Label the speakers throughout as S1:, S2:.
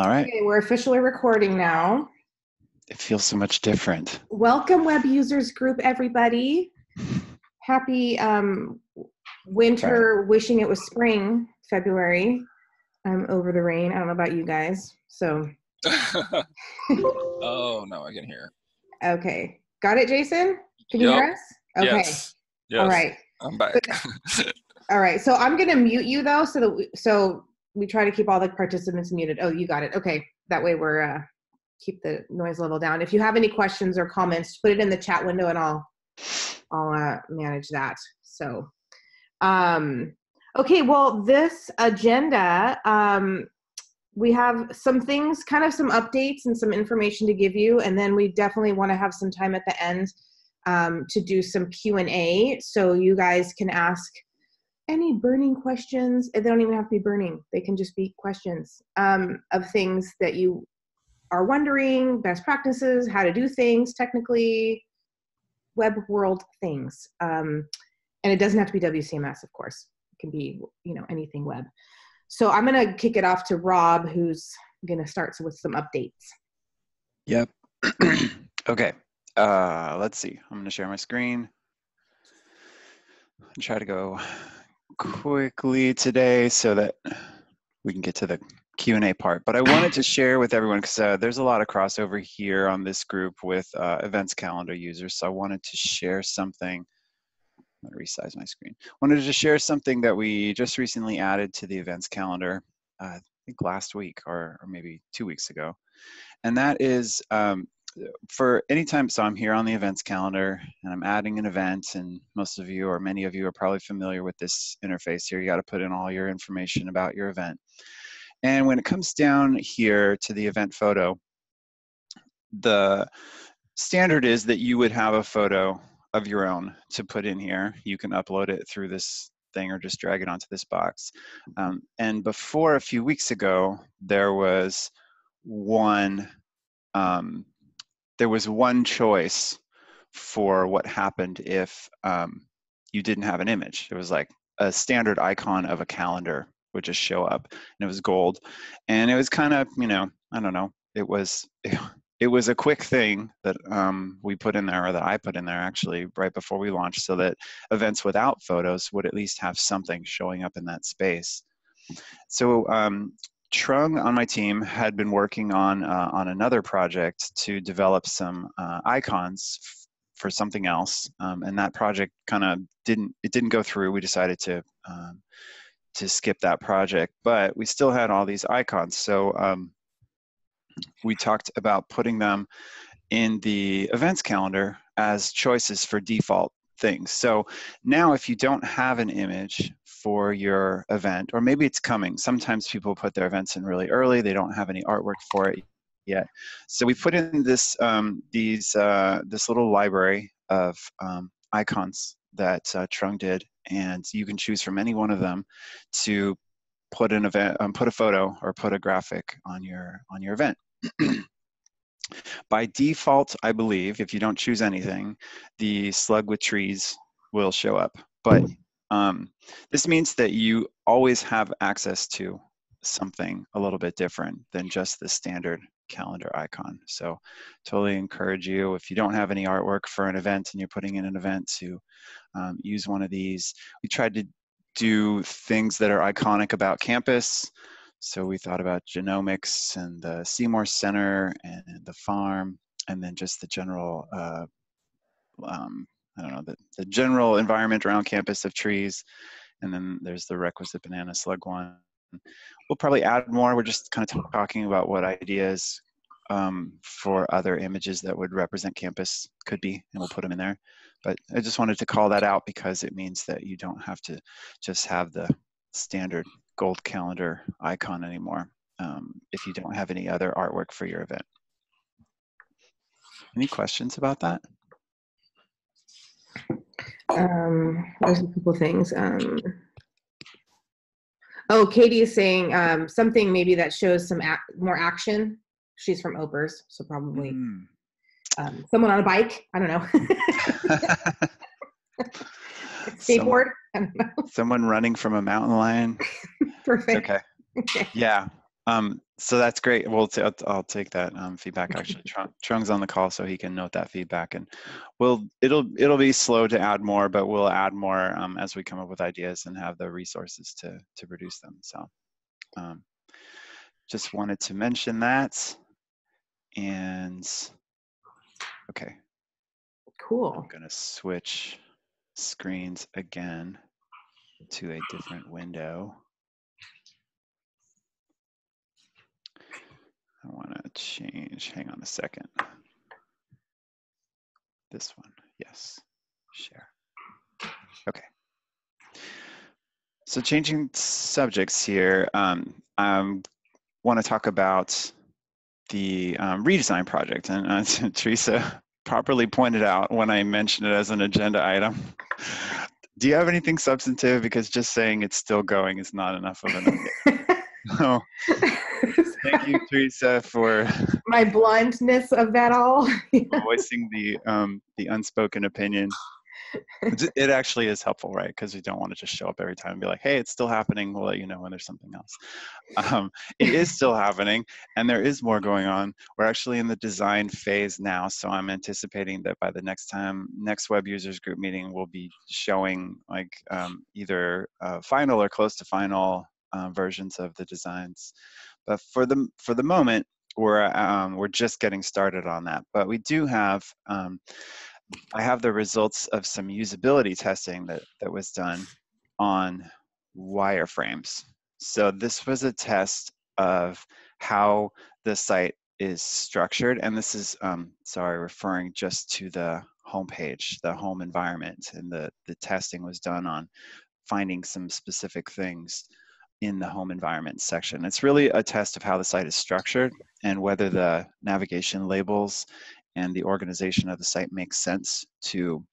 S1: All right.
S2: Okay, we're officially recording now.
S1: It feels so much different.
S2: Welcome, web users group, everybody. Happy um, winter, wishing it was spring, February. I'm over the rain. I don't know about you guys. So,
S3: oh no, I can hear.
S2: okay. Got it, Jason? Can you
S3: Yup.
S2: hear us? Okay.
S3: Yes. yes.
S2: All right.
S3: I'm back.
S2: All right. So I'm going to mute you though, so that we, so we try to keep all the participants muted. Oh, you got it. Okay. That way we're uh, keep the noise level down. If you have any questions or comments, put it in the chat window and I'll I'll uh, manage that. So, um, okay. Well, this agenda, um, we have some things, kind of some updates and some information to give you, and then we definitely want to have some time at the end um, to do some Q and A, so you guys can ask any burning questions. They don't even have to be burning; they can just be questions um, of things that you are wondering, best practices, how to do things technically, web world things. Um, and it doesn't have to be WCMS, of course. It can be, you know, anything web. So I'm going to kick it off to Rob, who's going to start with some updates.
S1: Yep. okay. Uh, let's see. I'm going to share my screen. and Try to go quickly today so that we can get to the Q&A part. But I wanted to share with everyone because uh, there's a lot of crossover here on this group with uh, events calendar users. So I wanted to share something. I'm to resize my screen. Wanted to share something that we just recently added to the events calendar. Uh, I think last week or, or maybe two weeks ago. And that is um, for anytime, so I'm here on the events calendar and I'm adding an event and most of you or many of you are probably familiar with this interface here. You got to put in all your information about your event. And when it comes down here to the event photo, the standard is that you would have a photo of your own to put in here. You can upload it through this thing or just drag it onto this box. Um, and before a few weeks ago, there was one um, there was one choice for what happened if um, you didn't have an image. It was like a standard icon of a calendar would just show up, and it was gold, and it was kind of you know I don't know. It was it, was a quick thing that um, we put in there, or that I put in there actually right before we launched, so that events without photos would at least have something showing up in that space. So um, Trung on my team had been working on uh, on another project to develop some uh, icons f- for something else, um, and that project kind of didn't it didn't go through. We decided to um, to skip that project, but we still had all these icons. So um, we talked about putting them in the events calendar as choices for default things. So now if you don't have an image for your event, or maybe it's coming, sometimes people put their events in really early, they don't have any artwork for it yet. So we put in this, um, these, uh, this little library of um, icons that uh, Trung did, and you can choose from any one of them to put an event, um, put a photo or put a graphic on your on your event. By default, I believe, if you don't choose anything, the slug with trees will show up. But um, this means that you always have access to something a little bit different than just the standard calendar icon. So totally encourage you, if you don't have any artwork for an event and you're putting in an event to um, use one of these. We tried to do things that are iconic about campus. So we thought about genomics and the Seymour Center and the farm, and then just the general, uh, um, I don't know, the, the general environment around campus of trees. And then there's the requisite banana slug one. We'll probably add more. We're just kind of talking about what ideas um, for other images that would represent campus could be, and we'll put them in there. But I just wanted to call that out because it means that you don't have to just have the standard gold calendar icon anymore um, if you don't have any other artwork for your event. Any questions about that?
S2: Um, there's a couple things. Um, oh, Katie is saying um, something maybe that shows some ac- more action. She's from OPERS, so probably
S1: Mm.
S2: um, someone on a bike. I don't know. Skateboard. I don't know.
S1: Someone running from a mountain lion.
S2: Perfect.
S1: Okay. Okay. Yeah. Um, so that's great. Well, t- I'll, take that um, feedback. Actually, Trung, Trung's on the call, so he can note that feedback, and we'll it'll it'll be slow to add more, but we'll add more um, as we come up with ideas and have the resources to to produce them. So, um, just wanted to mention that, and okay,
S2: Cool.
S1: I'm gonna switch screens again to a different window. I want to change, hang on a second. This one, yes, share. Okay. So changing subjects here, um, I want to talk about the um, redesign project. And uh, Teresa properly pointed out when I mentioned it as an agenda item. Do you have anything substantive? Because just saying it's still going is not enough of an no. Thank you, Teresa, for
S2: My bluntness of that all.
S1: voicing the um, the unspoken opinion. It- actually is helpful, right? Because we don't want to just show up every time and be like, "Hey, it's still happening." We'll let you know when there's something else. Um, it is still happening, and there is more going on. We're actually in the design phase now, so I'm anticipating that by the next time, next web users group meeting, we'll be showing like um, either uh, final or close to final uh, versions of the designs. But for the for the moment, we're um, we're just getting started on that. But we do have um, I have the results of some usability testing that that was done on wireframes. So this was a test of how the site is structured, and this is um, sorry referring just to the homepage, the home environment, and the the testing was done on finding some specific things in the home environment section. It's really a test of how the site is structured and whether the navigation labels and the organization of the site makes sense to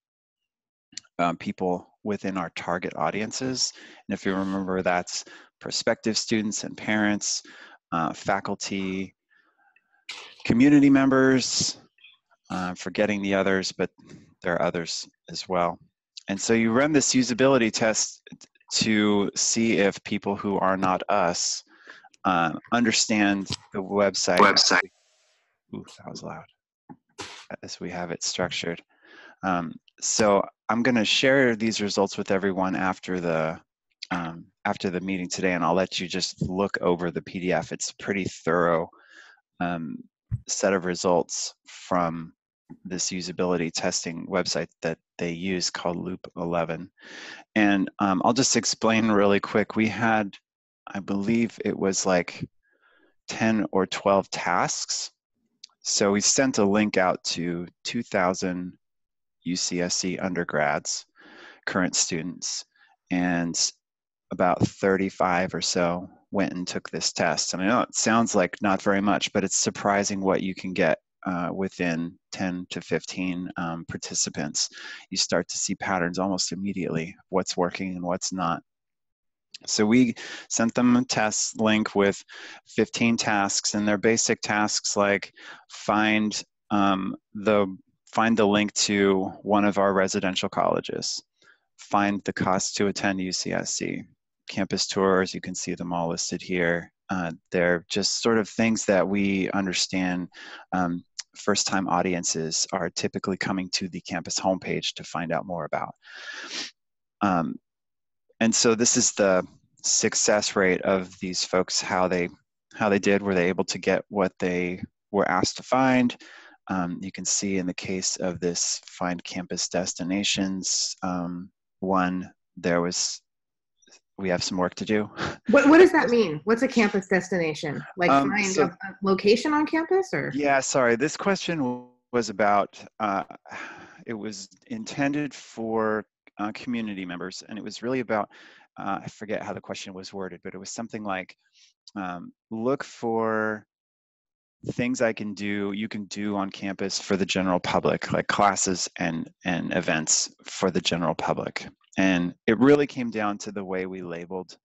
S1: um, people within our target audiences. And if you remember, that's prospective students and parents, uh, faculty, community members, uh, forgetting the others, but there are others as well. And so you run this usability test to see if people who are not us uh, understand the website.
S3: Website.
S1: Ooh, that was loud. As we have it structured. Um, so I'm going to share these results with everyone after the um, after the meeting today, and I'll let you just look over the PDF. It's a pretty thorough um, set of results from this usability testing website that they use called Loop 11. And um, I'll just explain really quick. We had, I believe it was like 10 or 12 tasks. So we sent a link out to 2,000 UCSC undergrads, current students, and about 35 or so went and took this test. And I know it sounds like not very much, but it's surprising what you can get uh, within 10 to 15 um, participants. You start to see patterns almost immediately, what's working and what's not. So we sent them a test link with 15 tasks, and they're basic tasks like find um, the find the link to one of our residential colleges, find the cost to attend UCSC, campus tours. You can see them all listed here. Uh, they're just sort of things that we understand um, first time audiences are typically coming to the campus homepage to find out more about. Um, and so this is the success rate of these folks, how they how they did, were they able to get what they were asked to find? Um, you can see in the case of this find campus destinations um, one, there was we have some work to do.
S2: What, what does that mean? What's a campus destination? Like
S1: Um,
S2: find
S1: so-
S2: a, a location on campus or?
S1: Yeah, sorry. This question was about, uh, it was intended for uh, community members, and it was really about, uh, I forget how the question was worded, but it was something like, um, look for things I can do, you can do on campus for the general public, like classes and, and events for the general public. And it really came down to the way we labeled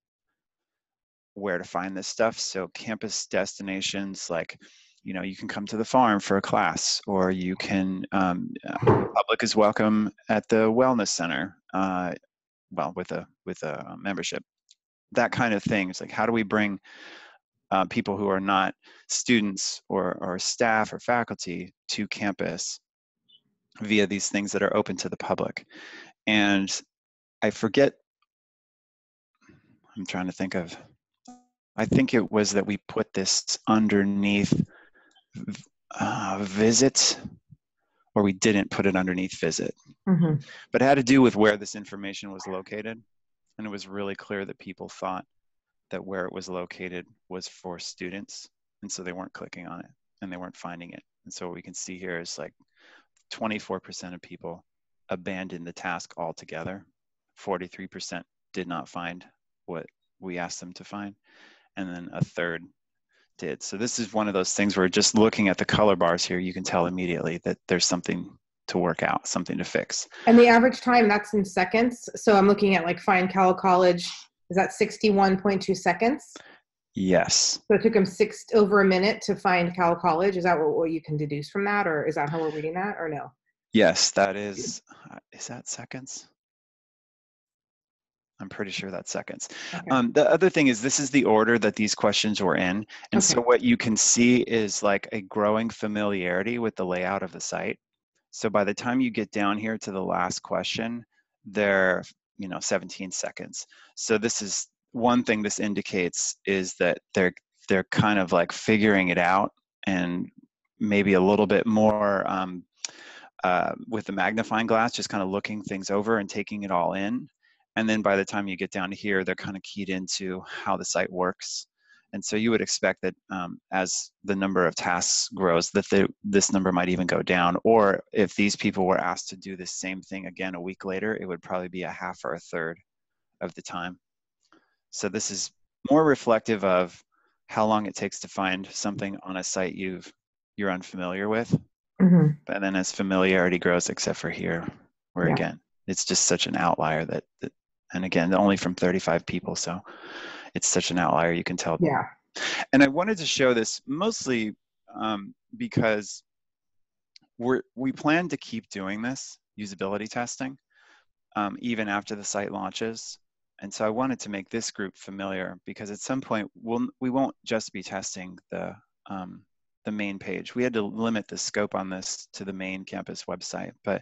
S1: where to find this stuff. So campus destinations like you know you can come to the farm for a class or you can um, public is welcome at the wellness center uh, well with a with a membership that kind of thing it's like how do we bring uh, people who are not students or, or staff or faculty to campus via these things that are open to the public. And I forget, I'm trying to think of, I think it was that we put this underneath uh, visit, or we didn't put it underneath visit.
S2: Mm-hmm.
S1: But it had to do with where this information was located. And it was really clear that people thought that where it was located was for students. And so they weren't clicking on it and they weren't finding it. And so what we can see here is like 24% of people abandoned the task altogether. 43% did not find what we asked them to find. And then a third did. So this is one of those things where just looking at the color bars here, you can tell immediately that there's something to work out, something to fix.
S2: And the average time, that's in seconds. So I'm looking at like Find Cowell College. Is that 61.2 seconds?
S1: Yes.
S2: So it took them six over a minute to find Cowell College. Is that what, what you can deduce from that, or is that how we're reading that, or no?
S1: Yes, that is. Uh, is that seconds? I'm pretty sure that's seconds.
S2: Okay.
S1: Um, the other thing is this is the order that these questions were in. And so what you can see is like a growing familiarity with the layout of the site. So by the time you get down here to the last question, they're, you know, 17 seconds. So this is one thing this indicates is that they're they're kind of like figuring it out and maybe a little bit more um, uh, with the magnifying glass, just kind of looking things over and taking it all in. And then by the time you get down to here, they're kind of keyed into how the site works. And so you would expect that um, as the number of tasks grows, that the, this number might even go down. Or if these people were asked to do the same thing again a week later, it would probably be a half or a third of the time. So this is more reflective of how long it takes to find something on a site you've you're unfamiliar with.
S2: Mhm.
S1: But then as familiarity grows, except for here, where
S2: Yeah.
S1: again, it's just such an outlier that, that and again, only from 35 people. So it's such an outlier. You can tell
S2: Yeah.
S1: and I wanted to show this mostly um, because we're we plan to keep doing this usability testing um, even after the site launches. And so I wanted to make this group familiar because at some point we'll we won't just be testing the um, the main page. We had to limit the scope on this to the main campus website, but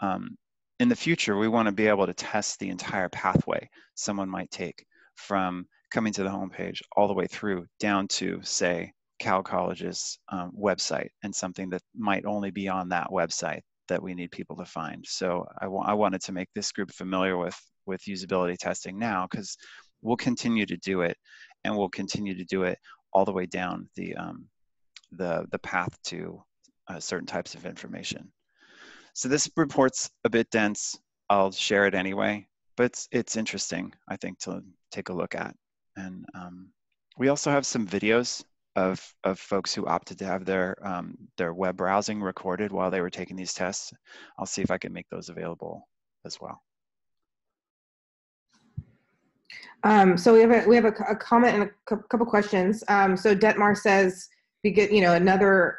S1: um, in the future we want to be able to test the entire pathway someone might take from coming to the homepage all the way through down to say Cowell College's um, website and something that might only be on that website that we need people to find. So I, I wanted to make this group familiar with with usability testing now because we'll continue to do it and we'll continue to do it all the way down the um, the the path to uh, certain types of information. So this report's a bit dense. I'll share it anyway, but it's, it's interesting, I think, to take a look at. And um, we also have some videos of, of folks who opted to have their, um, their web browsing recorded while they were taking these tests. I'll see if I can make those available as well.
S2: Um, so we have a we have a, a comment and a couple questions. Um, so Detmar says you know another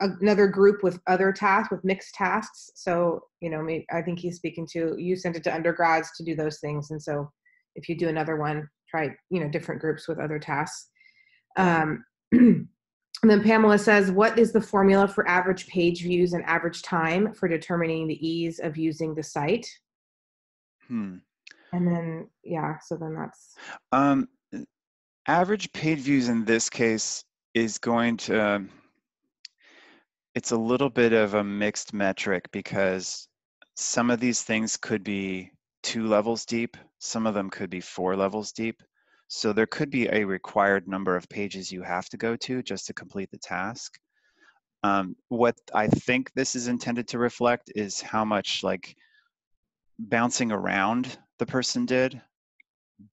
S2: another group with other tasks with mixed tasks. So you know me I think he's speaking to you sent it to undergrads to do those things, and so if you do another one, try you know different groups with other tasks. Um, and then Pamela says, what is the formula for average page views and average time for determining the ease of using the site?
S1: Hmm.
S2: And then yeah, so then that's
S1: Um, average page views in this case is going to, it's a little bit of a mixed metric because some of these things could be two levels deep, some of them could be four levels deep. So there could be a required number of pages you have to go to just to complete the task. Um, what I think this is intended to reflect is how much like bouncing around the person did.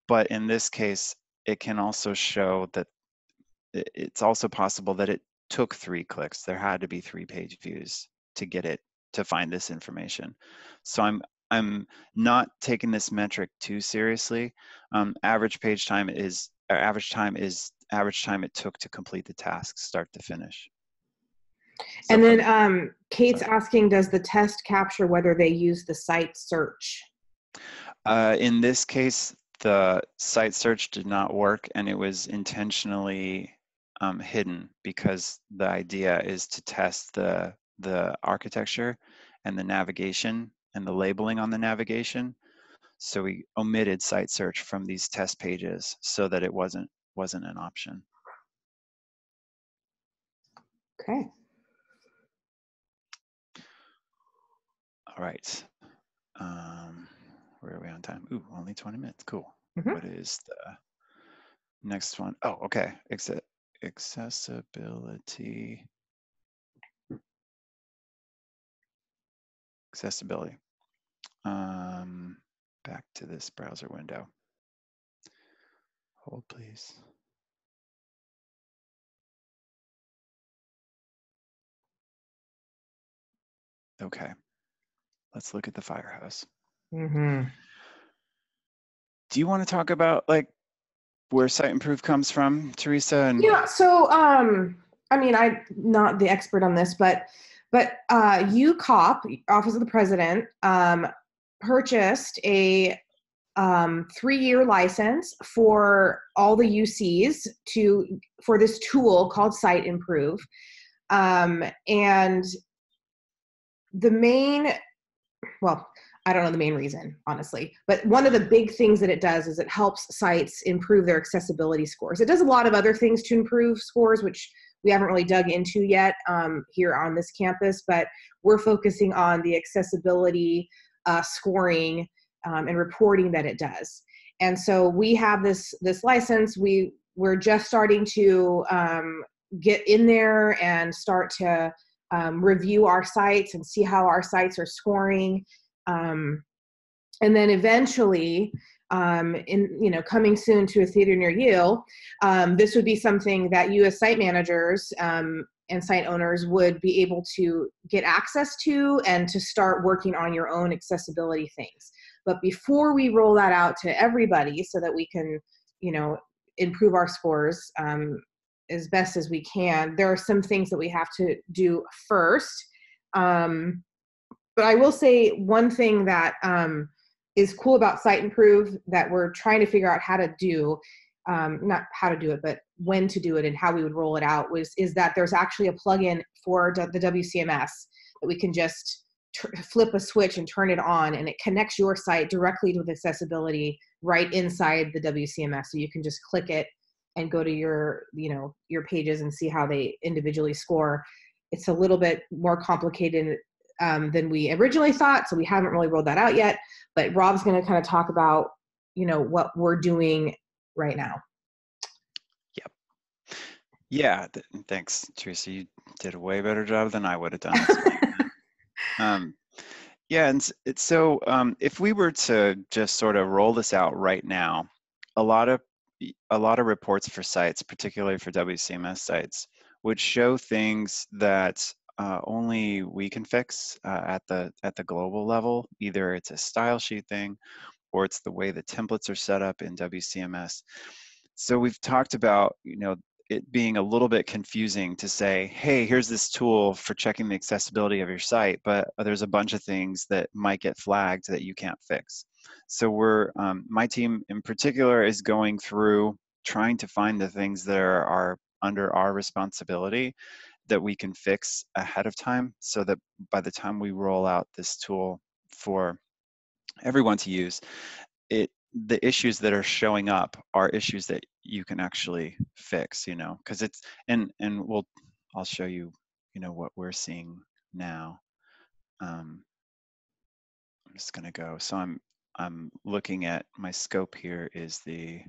S1: But in this case, it can also show that it's also possible that it took three clicks. There had to be three page views to get it to find this information. So I'm I'm not taking this metric too seriously. Um, average page time is or average time is average time it took to complete the task, start to finish. So
S2: And then um, Kate's
S1: Sorry.
S2: asking, does the test capture whether they use the site search?
S1: Uh, in this case, the site search did not work and it was intentionally um, hidden because the idea is to test the the architecture and the navigation and the labeling on the navigation. So we omitted site search from these test pages so that it wasn't wasn't an option.
S2: Okay.
S1: All right. Um, where are we on time? Ooh, only 20 minutes. Cool.
S2: Mhm.
S1: What is the next one? Oh, okay. Acce- accessibility. Accessibility. Um, back to this browser window. Hold, please. Okay. Let's look at the firehouse.
S2: hmm
S1: Do you want to talk about like where SiteImprove comes from, Teresa? And
S2: Yeah. So, um, I mean, I'm not the expert on this, but but uh, UCOP, Office of the President, um, purchased a um, three-year license for all the UCs to for this tool called SiteImprove, um, and the main, well, I don't know the main reason, honestly, but one of the big things that it does is it helps sites improve their accessibility scores. It does a lot of other things to improve scores, which we haven't really dug into yet um, here on this campus, but we're focusing on the accessibility uh, scoring um, and reporting that it does. And so we have this this license. We we're just starting to um, get in there and start to um, review our sites and see how our sites are scoring. Um, and then eventually, um, in you know, coming soon to a theater near you, um, this would be something that you as site managers um, and site owners would be able to get access to and to start working on your own accessibility things. But before we roll that out to everybody, so that we can, you know, improve our scores um, as best as we can, there are some things that we have to do first. Um, but I will say one thing that um, is cool about SiteImprove that we're trying to figure out how to do, um, not how to do it, but when to do it and how we would roll it out was is that there's actually a plugin for the WCMS that we can just flip a switch and turn it on, and it connects your site directly with accessibility right inside the WCMS. So you can just click it and go to your you know your pages and see how they individually score. It's a little bit more complicated um, than we originally thought, so we haven't really rolled that out yet. But Rob's going to kind of talk about you know what we're doing right now. Yep.
S1: Yeah, th- thanks, Teresa. You did a way better job than I would have done. um, yeah, and it's so um, if we were to just sort of roll this out right now, a lot of a lot of reports for sites, particularly for WCMS sites, would show things that uh, only we can fix uh, at the at the global level. Either it's a style sheet thing, or it's the way the templates are set up in WCMS. So we've talked about you know it being a little bit confusing to say, hey, here's this tool for checking the accessibility of your site, but there's a bunch of things that might get flagged that you can't fix. So we're, um, my team in particular is going through trying to find the things that are, are under our responsibility that we can fix ahead of time so that by the time we roll out this tool for everyone to use, it the issues that are showing up are issues that you can actually fix you know? Because it's and and we'll i'll show you you know what we're seeing now. Um i'm just to go. So i'm i'm looking at my scope here is the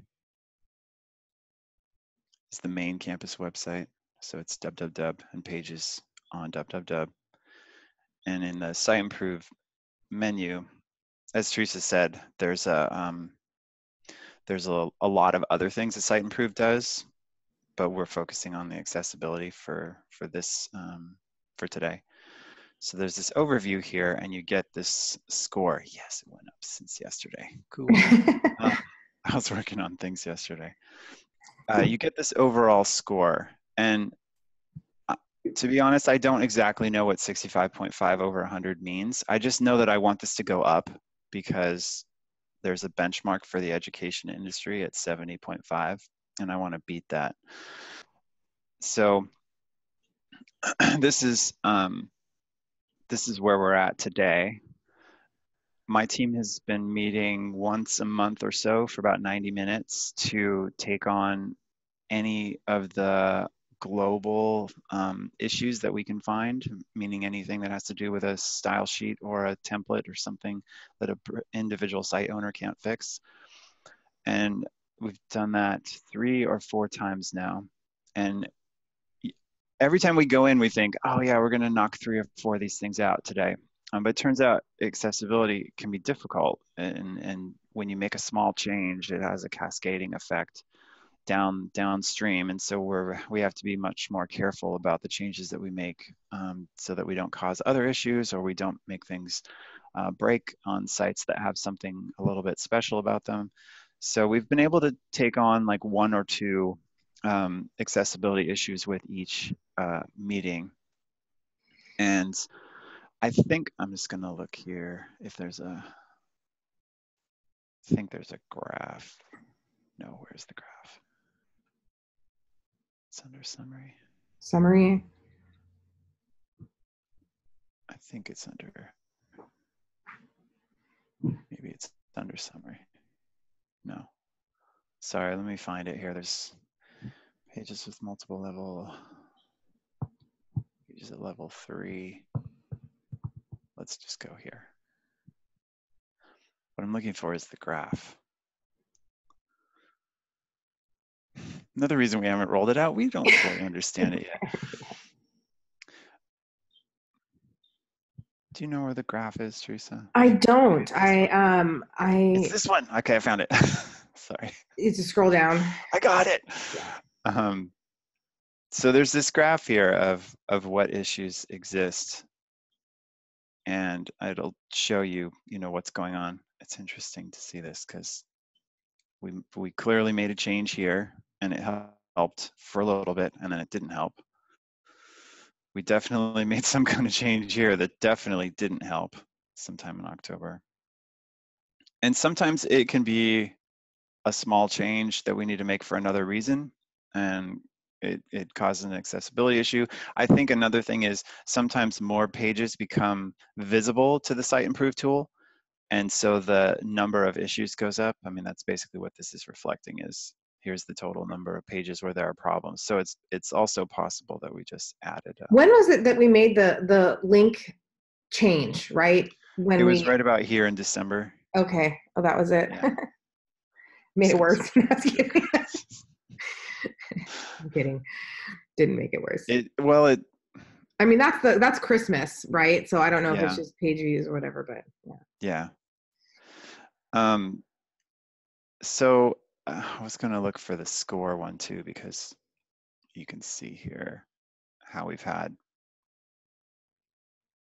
S1: is the main campus website so it's www and pages on www and in the site improve menu as teresa said there's a um, there's a, a lot of other things that SiteImprove does, but we're focusing on the accessibility for for this um, for today. So there's this overview here, and you get this score. Yes, it went up since yesterday. Cool. Uh, I was working on things yesterday. Uh, you get this overall score, and uh, to be honest, I don't exactly know what 65.5 over 100 means. I just know that I want this to go up because there's a benchmark for the education industry at 70.5, and I want to beat that. So this is um, this is where we're at today. My team has been meeting once a month or so for about 90 minutes to take on any of the global um, issues that we can find, meaning anything that has to do with a style sheet or a template or something that an individual site owner can't fix. And we've done that three or four times now. And every time we go in, we think, oh yeah, we're gonna knock three or four of these things out today. Um, but it turns out accessibility can be difficult. And, and when you make a small change, it has a cascading effect down downstream. And so we're we have to be much more careful about the changes that we make um, so that we don't cause other issues or we don't make things uh, break on sites that have something a little bit special about them. So we've been able to take on like one or two um, accessibility issues with each uh, meeting. And i think i'm just going to look here if there's a I think there's a graph. No where's the graph it's under summary.
S2: Summary.
S1: I think it's under, maybe it's under summary. No. Sorry, let me find it here. There's pages with multiple level, pages at level three. Let's just go here. What I'm looking for is the graph. Another reason we haven't rolled it out, we don't fully understand it yet. Do you know where the graph is, Teresa?
S2: I don't. I um I
S1: It's this one. Okay, I found it. Sorry.
S2: It's a scroll down.
S1: I got it. Um so there's this graph here of of what issues exist. And it'll show you, you know, what's going on. It's interesting to see this because we we clearly made a change here and it helped for a little bit and then it didn't help. We definitely made some kind of change here that definitely didn't help sometime in October. And sometimes it can be a small change that we need to make for another reason and it, it causes an accessibility issue. I think another thing is sometimes more pages become visible to the site improve tool and so the number of issues goes up. I mean, that's basically what this is reflecting is here's the total number of pages where there are problems. So it's it's also possible that we just added.
S2: A, when was it that we made the the link change? Right when
S1: it was
S2: we,
S1: right about here in December.
S2: Okay. Oh, that was it. Yeah. made it worse. I'm kidding. Didn't make it worse.
S1: It well it.
S2: I mean that's the that's Christmas, right? So I don't know yeah. if it's just page views or whatever, but
S1: yeah. Yeah. Um. So uh, I was going to look for the score one too, because you can see here how we've had,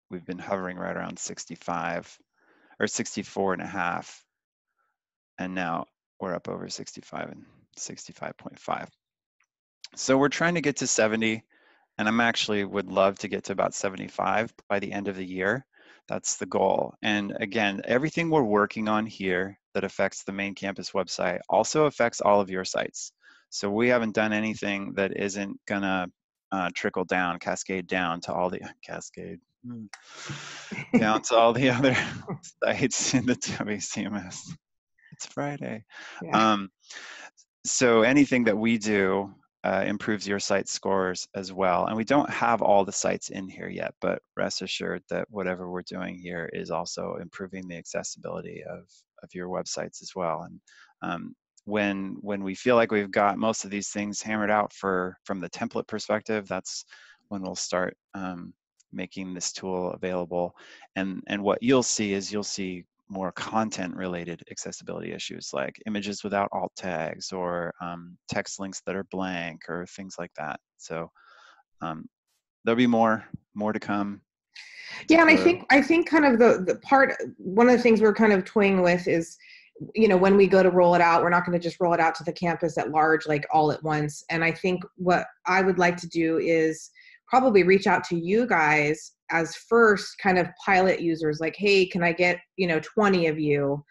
S1: we've been hovering right around 65 or 64 and a half. And now we're up over 65 and 65.5. So we're trying to get to 70 and I'm actually would love to get to about 75 by the end of the year. That's the goal. And again, everything we're working on here that affects the main campus website also affects all of your sites. So we haven't done anything that isn't gonna uh, trickle down, cascade down to all the cascade hmm, down to all the other sites in the WCMS. It's Friday. Yeah. Um, so anything that we do uh, improves your site scores as well. And we don't have all the sites in here yet, but rest assured that whatever we're doing here is also improving the accessibility of, of your websites as well. And um, when when we feel like we've got most of these things hammered out for from the template perspective, that's when we'll start um, making this tool available. And and what you'll see is you'll see more content related accessibility issues like images without alt tags or um, text links that are blank or things like that. So um, there'll be more, more to come.
S2: Yeah, and I think I think kind of the the part one of the things we're kind of toying with is you know when we go to roll it out we're not going to just roll it out to the campus at large like all at once. And i think what i would like to do is probably reach out to you guys as first kind of pilot users like hey can i get you know 20 of you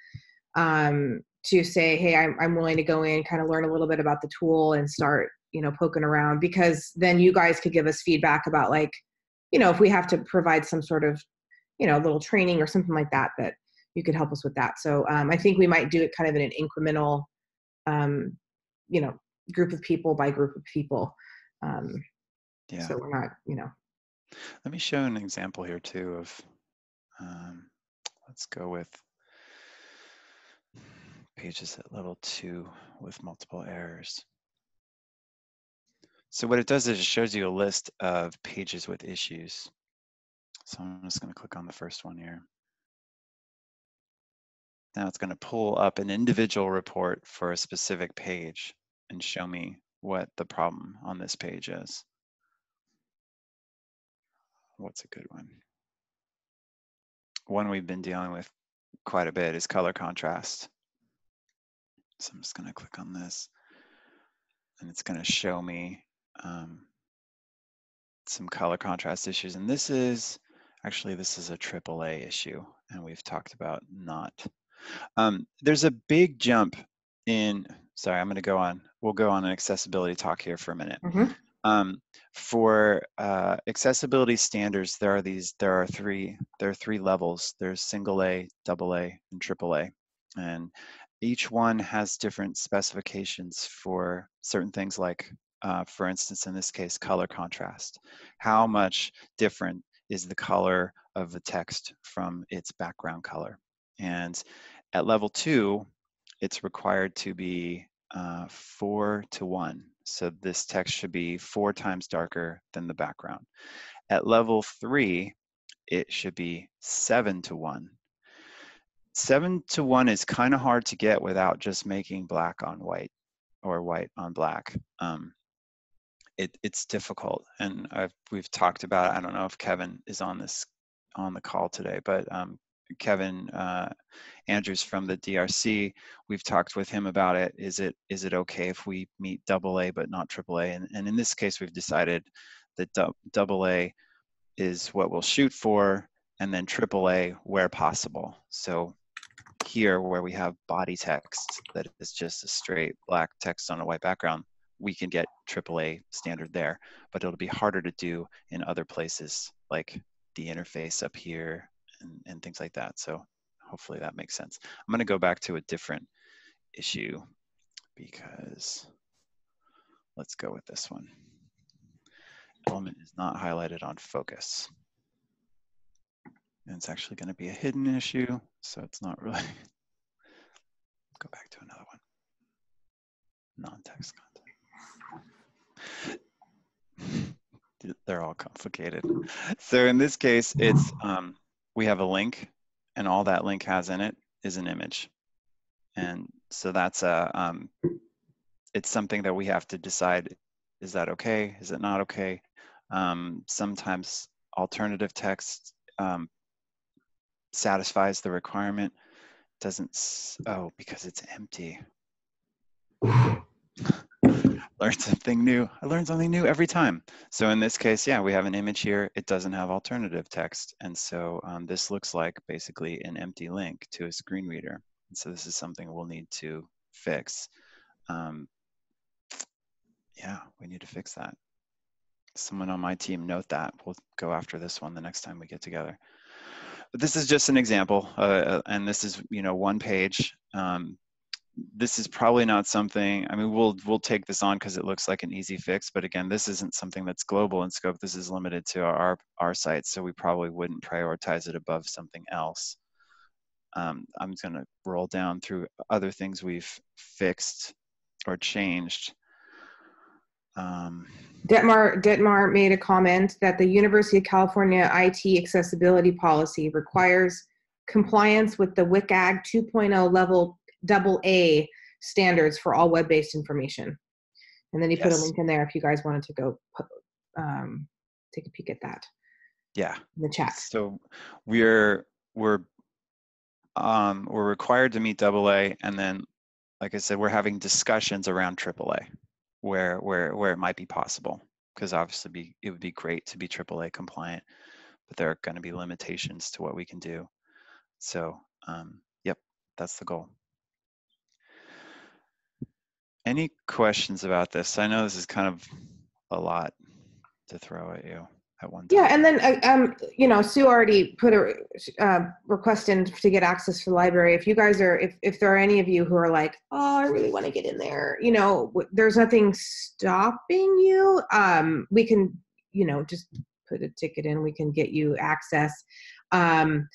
S2: um, to say, hey, I'm, I'm willing to go in, kind of learn a little bit about the tool and start, you know, poking around because then you guys could give us feedback about like, you know, if we have to provide some sort of, you know, little training or something like that, that you could help us with that. So um, I think we might do it kind of in an incremental, um, you know, group of people by group of people. Um,
S1: Yeah.
S2: So we're not, you know,
S1: Let me show an example here too of, um, let's go with pages at level two with multiple errors. So what it does is it shows you a list of pages with issues. So I'm just going to click on the first one here. Now it's going to pull up an individual report for a specific page and show me what the problem on this page is. What's a good one? One we've been dealing with quite a bit is color contrast. So I'm just going to click on this and it's going to show me um, some color contrast issues. And this is, actually, this is a AAA issue and we've talked about not. Um, there's a big jump in, sorry, I'm going to go on, we'll go on an accessibility talk here for a minute.
S2: Mhm.
S1: Um, for uh, accessibility standards, there are these, there are three, there are three levels. There's single A, double A, and triple A. And each one has different specifications for certain things like, uh, for instance, in this case, color contrast. How much different is the color of the text from its background color? And at level two, it's required to be uh, four to one. So this text should be four times darker than the background. At level three, it should be seven to one. Seven to one is kind of hard to get without just making black on white or white on black. Um, it, it's difficult, and I've, we've talked about. I don't know if Kevin is on this on the call today, but um, Kevin uh, Andrews from the DRC, we've talked with him about it. Is it is it okay if we meet double A but not triple A? And, and in this case, we've decided that dou- double A is what we'll shoot for, and then triple A where possible. So here, where we have body text that is just a straight black text on a white background, we can get AAA standard there, but it'll be harder to do in other places like the interface up here and, and things like that. So hopefully that makes sense. I'm going to go back to a different issue because let's go with this one. Element is not highlighted on focus. And it's actually going to be a hidden issue, so it's not really. go back to another one. Non-text content. They're all complicated. So in this case, it's um, we have a link and all that link has in it is an image. And so that's a, um, it's something that we have to decide, is that okay? Is it not okay? Um, sometimes alternative text um, satisfies the requirement, doesn't, oh, because it's empty. Learn something new. I learn something new every time. So in this case, yeah, we have an image here. It doesn't have alternative text. And so um, this looks like basically an empty link to a screen reader. And so this is something we'll need to fix. Um, yeah, we need to fix that. Someone on my team note that. We'll go after this one the next time we get together. But this is just an example, uh, and this is you know one page. Um, this is probably not something i mean we'll we'll take this on because it looks like an easy fix but again this isn't something that's global in scope. This is limited to our our site so we probably wouldn't prioritize it above something else. Um, i'm going to roll down through other things we've fixed or changed. Um,
S2: Detmar, Detmar made a comment that the University of California IT accessibility policy requires compliance with the WCAG 2.0 level double A standards for all web-based information. And then he put a link in there if you guys wanted to go um, take a peek at that
S1: yeah
S2: in the chat.
S1: So we're we're um, we're required to meet double A, and then, like I said, we're having discussions around triple A, where where where it might be possible. Because obviously, be it would be great to be triple A compliant, but there are going to be limitations to what we can do. So, um, yep, that's the goal. Any questions about this? I know this is kind of a lot to throw at you at one time.
S2: Yeah, and then uh, um, you know, Sue already put a uh, request in to get access to the library. If you guys are, if if there are any of you who are like, oh, I really want to get in there, you know, w- there's nothing stopping you. Um, we can, you know, just put a ticket in. We can get you access. Um,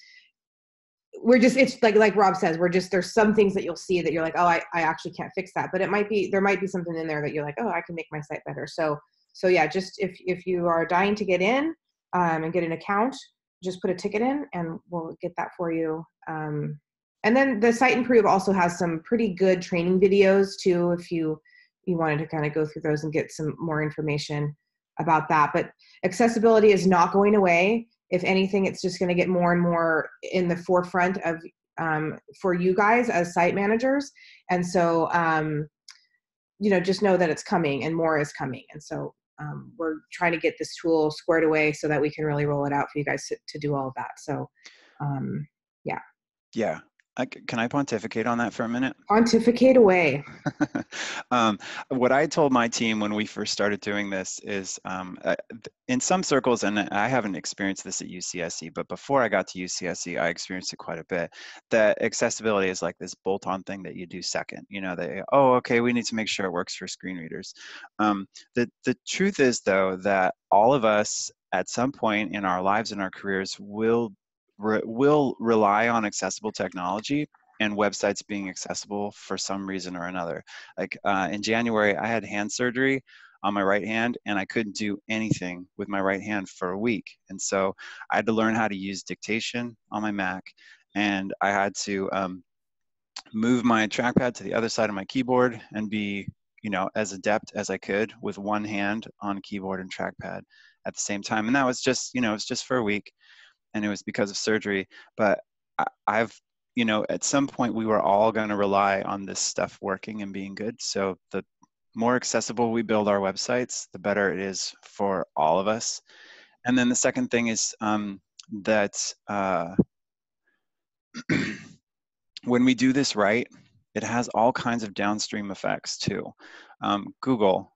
S2: we're just it's like like rob says we're just there's some things that you'll see that you're like oh I, I actually can't fix that. But it might be there might be something in there that you're like oh i can make my site better. So so yeah just if if you are dying to get in um, and get an account just put a ticket in and we'll get that for you. Um, and then the SiteImprove also has some pretty good training videos too if you you wanted to kind of go through those and get some more information about that. But accessibility is not going away if anything it's just going to get more and more in the forefront of um, for you guys as site managers. And so um, you know just know that it's coming and more is coming. And so um, we're trying to get this tool squared away so that we can really roll it out for you guys to, to do all of that. So um, yeah.
S1: Yeah I, can I pontificate on that for a minute?
S2: Pontificate away.
S1: um, what I told my team when we first started doing this is um, uh, in some circles, and I haven't experienced this at UCSC, but before I got to UCSC, I experienced it quite a bit. That accessibility is like this bolt on thing that you do second. You know, they, oh, okay, we need to make sure it works for screen readers. Um, the, the truth is, though, that all of us at some point in our lives and our careers will re- will rely on accessible technology and websites being accessible for some reason or another. Like uh, in January, I had hand surgery on my right hand and I couldn't do anything with my right hand for a week. And so I had to learn how to use dictation on my Mac and I had to um, move my trackpad to the other side of my keyboard and be you know as adept as I could with one hand on keyboard and trackpad at the same time. And that was just you know it was just for a week and it was because of surgery. But I, I've, you know, at some point we were all going to rely on this stuff working and being good. So the more accessible we build our websites, the better it is for all of us. And then the second thing is um, that uh, when we do this right, it has all kinds of downstream effects too. Um, Google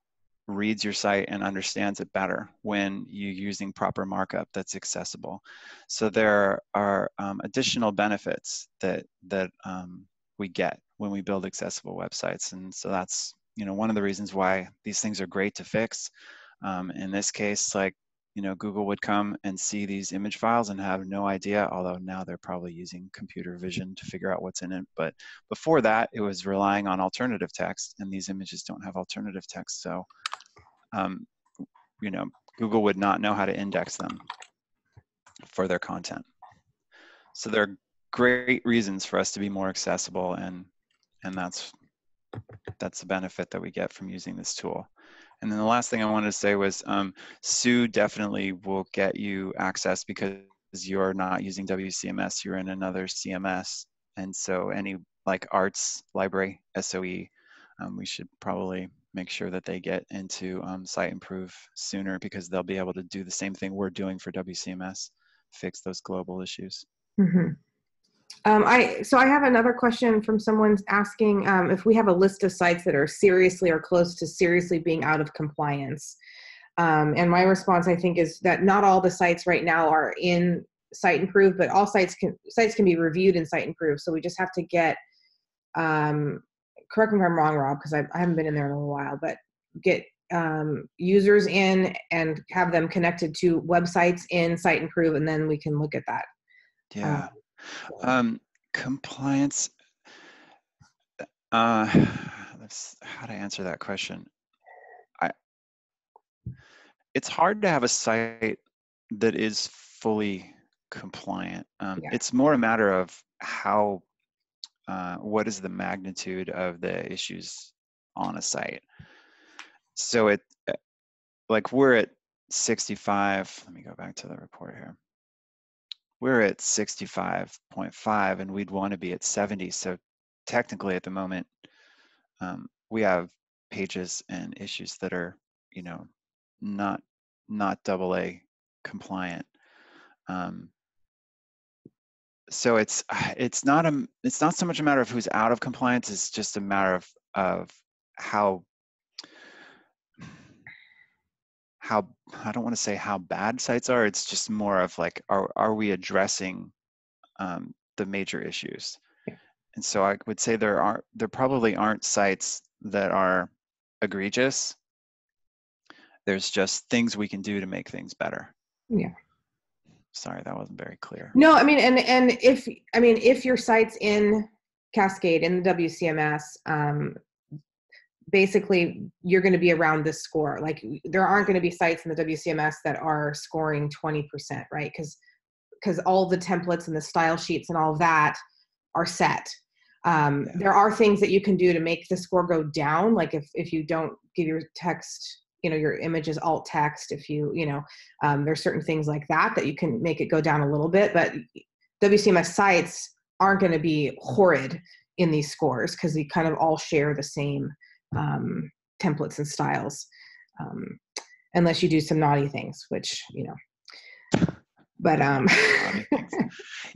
S1: reads your site and understands it better when you're using proper markup that's accessible. So there are um, additional benefits that that um, we get when we build accessible websites, and so that's you know one of the reasons why these things are great to fix. Um, in this case, like you know, Google would come and see these image files and have no idea, although now they're probably using computer vision to figure out what's in it. But before that, it was relying on alternative text, and these images don't have alternative text. So um, you know, Google would not know how to index them for their content. So there are great reasons for us to be more accessible and and that's that's the benefit that we get from using this tool. And then the last thing I wanted to say was um, Sue definitely will get you access because you're not using WCMS, you're in another CMS. And so any like arts library, SOE, um, we should probably make sure that they get into um, SiteImprove sooner because they'll be able to do the same thing we're doing for WCMS, fix those global issues.
S2: Mm-hmm. Um, I so I have another question from someone asking um, if we have a list of sites that are seriously or close to seriously being out of compliance. Um, and my response, I think, is that not all the sites right now are in SiteImprove, but all sites can sites can be reviewed in SiteImprove. So we just have to get um, correct me if I'm wrong, Rob, because I, I, haven't been in there in a little while, but get um, users in and have them connected to websites in SiteImprove, and then we can look at that.
S1: Yeah. Um, um, compliance. Uh, that's how to answer that question. I. It's hard to have a site that is fully compliant. Um, yeah. It's more a matter of how uh, what is the magnitude of the issues on a site. So it, uh, like we're at 65, let me go back to the report here. We're at 65.5 and we'd want to be at 70. So technically at the moment, um, we have pages and issues that are, you know, not not double A compliant. Um, so it's it's not a it's not so much a matter of who's out of compliance it's just a matter of of how how I don't want to say how bad sites are. It's just more of like, are are we addressing um, the major issues?
S2: Yeah.
S1: And so I would say there are there probably aren't sites that are egregious. There's just things we can do to make things better.
S2: Yeah.
S1: Sorry, that wasn't very clear.
S2: No, I mean, and and if I mean if your site's in Cascade in the WCMS, um, basically you're going to be around this score. Like there aren't going to be sites in the WCMS that are scoring 20%, right? Because because all the templates and the style sheets and all that are set. Um,
S1: Yeah.
S2: There are things that you can do to make the score go down. Like if if you don't give your text, you know, your image is alt text. If you you know, um, there's certain things like that that you can make it go down a little bit. But WCMS sites aren't going to be horrid in these scores because they kind of all share the same um, templates and styles, um, unless you do some naughty things, which you know. But um,
S1: Naughty things.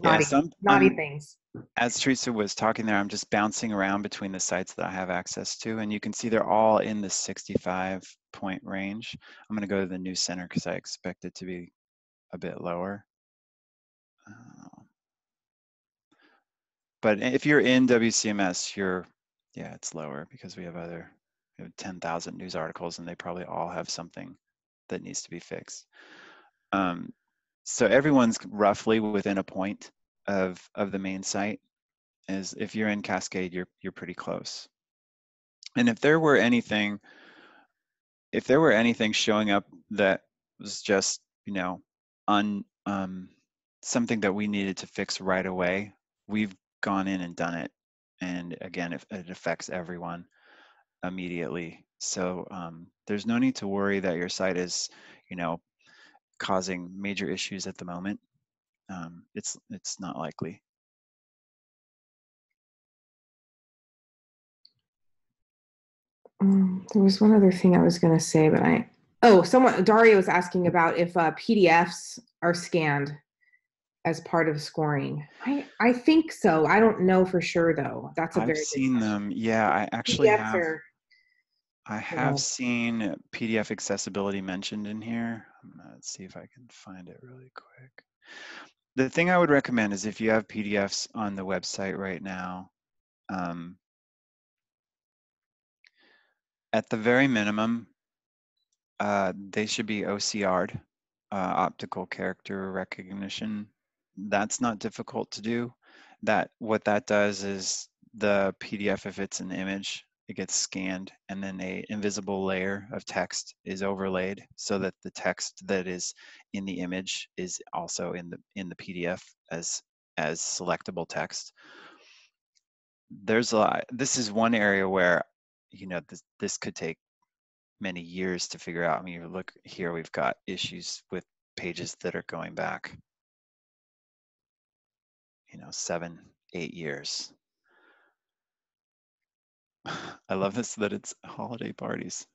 S1: Yeah,
S2: naughty,
S1: some,
S2: naughty
S1: I'm-
S2: things.
S1: as Teresa was talking there, I'm just bouncing around between the sites that I have access to, and you can see they're all in the 65 point range. I'm going to go to the new center because I expect it to be a bit lower. Uh, but if you're in WCMS, you're, yeah, it's lower because we have other, we have 10,000 news articles and they probably all have something that needs to be fixed. Um, so everyone's roughly within a point of of the main site is if you're in Cascade, you're you're pretty close. And if there were anything, if there were anything showing up that was just you know un um, something that we needed to fix right away, we've gone in and done it. And again, if it affects everyone immediately, so um, there's no need to worry that your site is you know causing major issues at the moment. Um, it's it's not likely.
S2: Um, there was one other thing I was going to say, but I oh, someone Daria was asking about if uh, PDFs are scanned as part of scoring. I I think so. I don't know for sure though. That's a
S1: I've
S2: very
S1: seen them. Yeah, I actually
S2: PDFs
S1: have.
S2: are
S1: I have seen PDF accessibility mentioned in here. Let's see if I can find it really quick. The thing I would recommend is if you have PDFs on the website right now, um, at the very minimum, uh, they should be OCR'd, uh, optical character recognition. That's not difficult to do. That what that does is the PDF, if it's an image, it gets scanned and then a invisible layer of text is overlaid so that the text that is in the image is also in the in the PDF as as selectable text. There's a lot, this is one area where you know this this could take many years to figure out. I mean, look here, we've got issues with pages that are going back, you know, seven, eight years. I love this that it's holiday parties.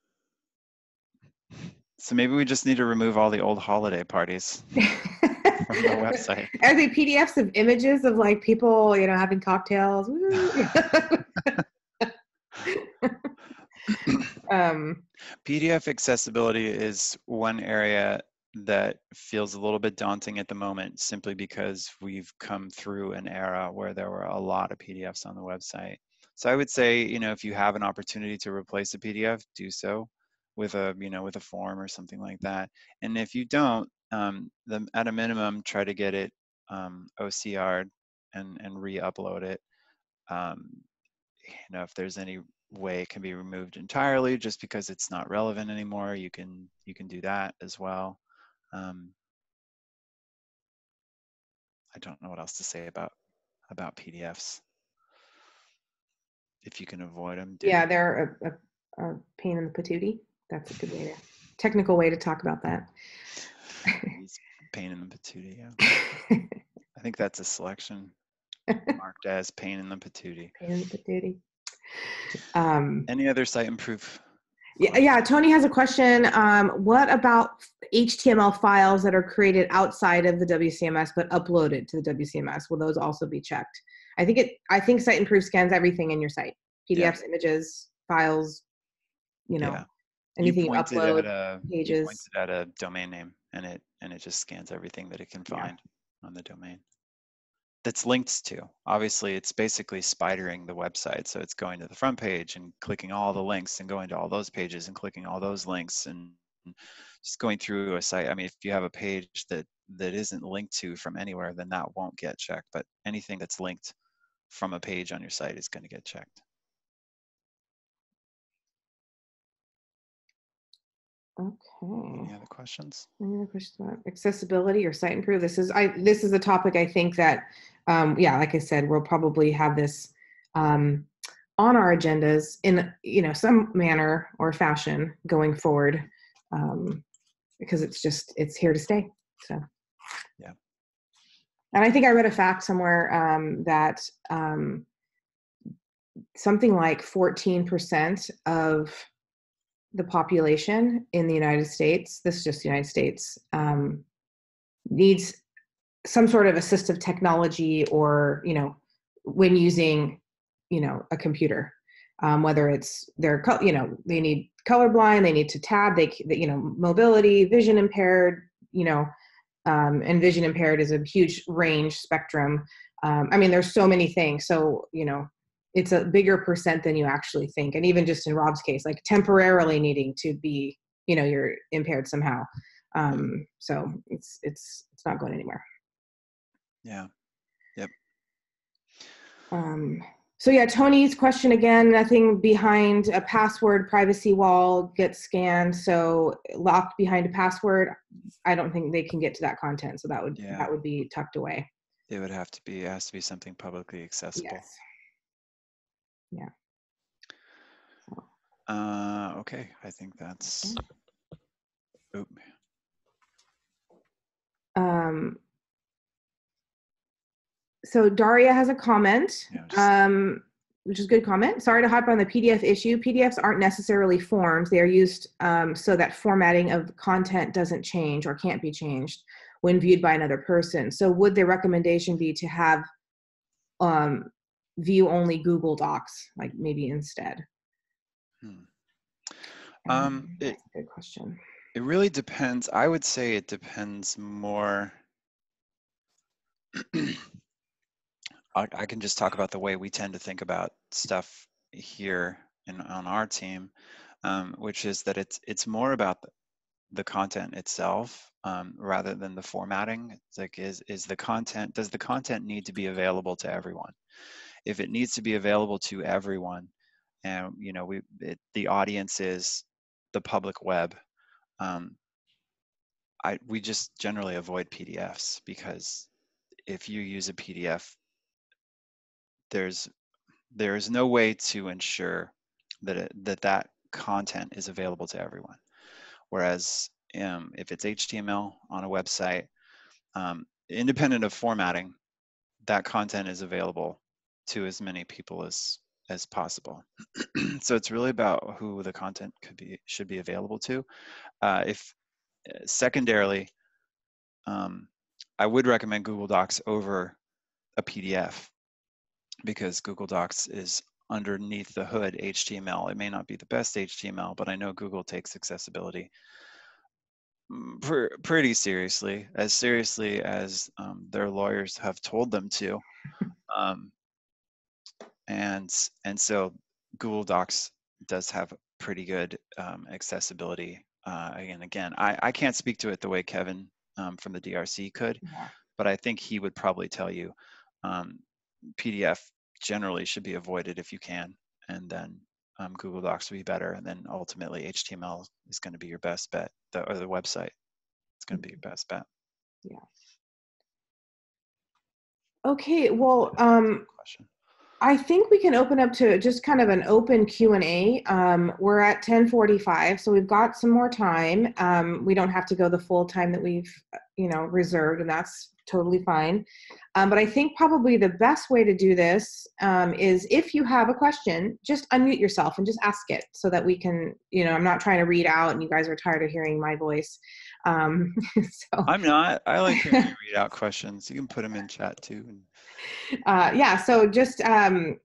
S1: So maybe we just need to remove all the old holiday parties from the website.
S2: Are they PDFs of images of like people, you know, having cocktails? Um,
S1: PDF accessibility is one area that feels a little bit daunting at the moment simply because we've come through an era where there were a lot of PDFs on the website. So I would say, you know, if you have an opportunity to replace a PDF, do so with a, you know, with a form or something like that. And if you don't, um, at a minimum, try to get it um, OCR'd and, and re-upload it. Um, you know, if there's any way it can be removed entirely just because it's not relevant anymore, you can you can do that as well. Um, I don't know what else to say about about PDFs. If you can avoid them, do.
S2: yeah, they're a, a, a pain in the patootie. That's a good way to technical way to talk about that.
S1: Pain in the patootie. Yeah. I think that's a selection marked as pain in the patootie.
S2: pain in the patootie. Um,
S1: Any other SiteImprove?
S2: Yeah, yeah. Tony has a question. Um, what about HTML files that are created outside of the WCMS but uploaded to the WCMS? Will those also be checked? I think it. I think SiteImprove scans everything in your site: PDFs,
S1: Yeah.
S2: images, files, you know,
S1: Yeah.
S2: anything you,
S1: pointed
S2: upload,
S1: a, you
S2: pages.
S1: pointed at a domain name and it and it just scans everything that it can
S2: Yeah.
S1: find on the domain that's linked to obviously it's basically spidering the website so it's going to the front page and clicking all the links and going to all those pages and clicking all those links and just going through a site i mean if you have a page that that isn't linked to from anywhere then that won't get checked but anything that's linked from a page on your site is going to get checked
S2: Okay.
S1: any other questions
S2: Any other questions about accessibility or SiteImprove? This is I this is a topic I think that um yeah, like I said, we'll probably have this um on our agendas in you know some manner or fashion going forward. Um because it's just it's here to stay. So. And I think I read a fact somewhere um that um something like 14% of the population in the United States, this is just the United States, um, needs some sort of assistive technology or, you know, when using, you know, a computer, um, whether it's they're, co- you know, they need colorblind, they need to tab, they, you know, mobility, vision impaired, you know, um, and vision impaired is a huge range spectrum. Um, I mean, there's so many things. So, you know, it's a bigger percent than you actually think. And even just in rob's case like temporarily needing to be you know you're impaired somehow. Um so it's it's it's not going anywhere.
S1: Yeah.
S2: Um so yeah tony's question again nothing behind a password privacy wall gets scanned. So locked behind a password i don't think they can get to that content so that would
S1: Yeah.
S2: that would be tucked away
S1: it would have to be it has to be something publicly accessible
S2: yes
S1: Uh, okay, I think that's. Oop.
S2: um so daria has a comment
S1: Yeah, just-
S2: um, which is a good comment. Sorry to hop on the PDF issue. PDFs aren't necessarily forms. They are used um, so that formatting of content doesn't change or can't be changed when viewed by another person. So would the recommendation be to have um, view only Google Docs, like maybe instead?
S1: Hmm. Um, it-
S2: good question.
S1: It really depends. I would say it depends more. I, I can just talk about the way we tend to think about stuff here in, on our team, um, which is that it's it's more about the, content itself um, rather than the formatting. It's like is is the content does the content need to be available to everyone? If it needs to be available to everyone, and you know we it, the audience is the public web um, I we just generally avoid PDFs because if you use a PDF, there's there is no way to ensure that it, that that content is available to everyone. Whereas um, if it's HTML on a website, um, independent of formatting, that content is available to as many people as as possible. so it's really about who the content could be should be available to. Uh, if uh, secondarily, um, I would recommend Google Docs over a PDF because Google Docs is underneath the hood HTML. It may not be the best HTML, but I know Google takes accessibility mm, pr- pretty seriously, as seriously as um, their lawyers have told them to. Um, and and so Google Docs does have pretty good um, accessibility. Uh, and again, I, I can't speak to it the way Kevin um, from the DRC could,
S2: Yeah.
S1: but I think he would probably tell you um, PDF generally should be avoided if you can, and then um, Google Docs would be better, and then ultimately HTML is going to be your best bet, the, or the website. It's going to be your best bet. Yeah.
S2: Okay, well, um,
S1: Question.
S2: I think we can open up to just kind of an open Q and A. Um, we're at ten forty-five, so we've got some more time. Um, we don't have to go the full time that we've, you know, reserved, and that's totally fine. Um, but I think probably the best way to do this um, is if you have a question, just unmute yourself and just ask it, so that we can, you know, I'm not trying to read out, and you guys are tired of hearing my voice. Um, so
S1: I'm not. I like hearing you read out questions. You can put them in chat too. Uh,
S2: uh, yeah so just um,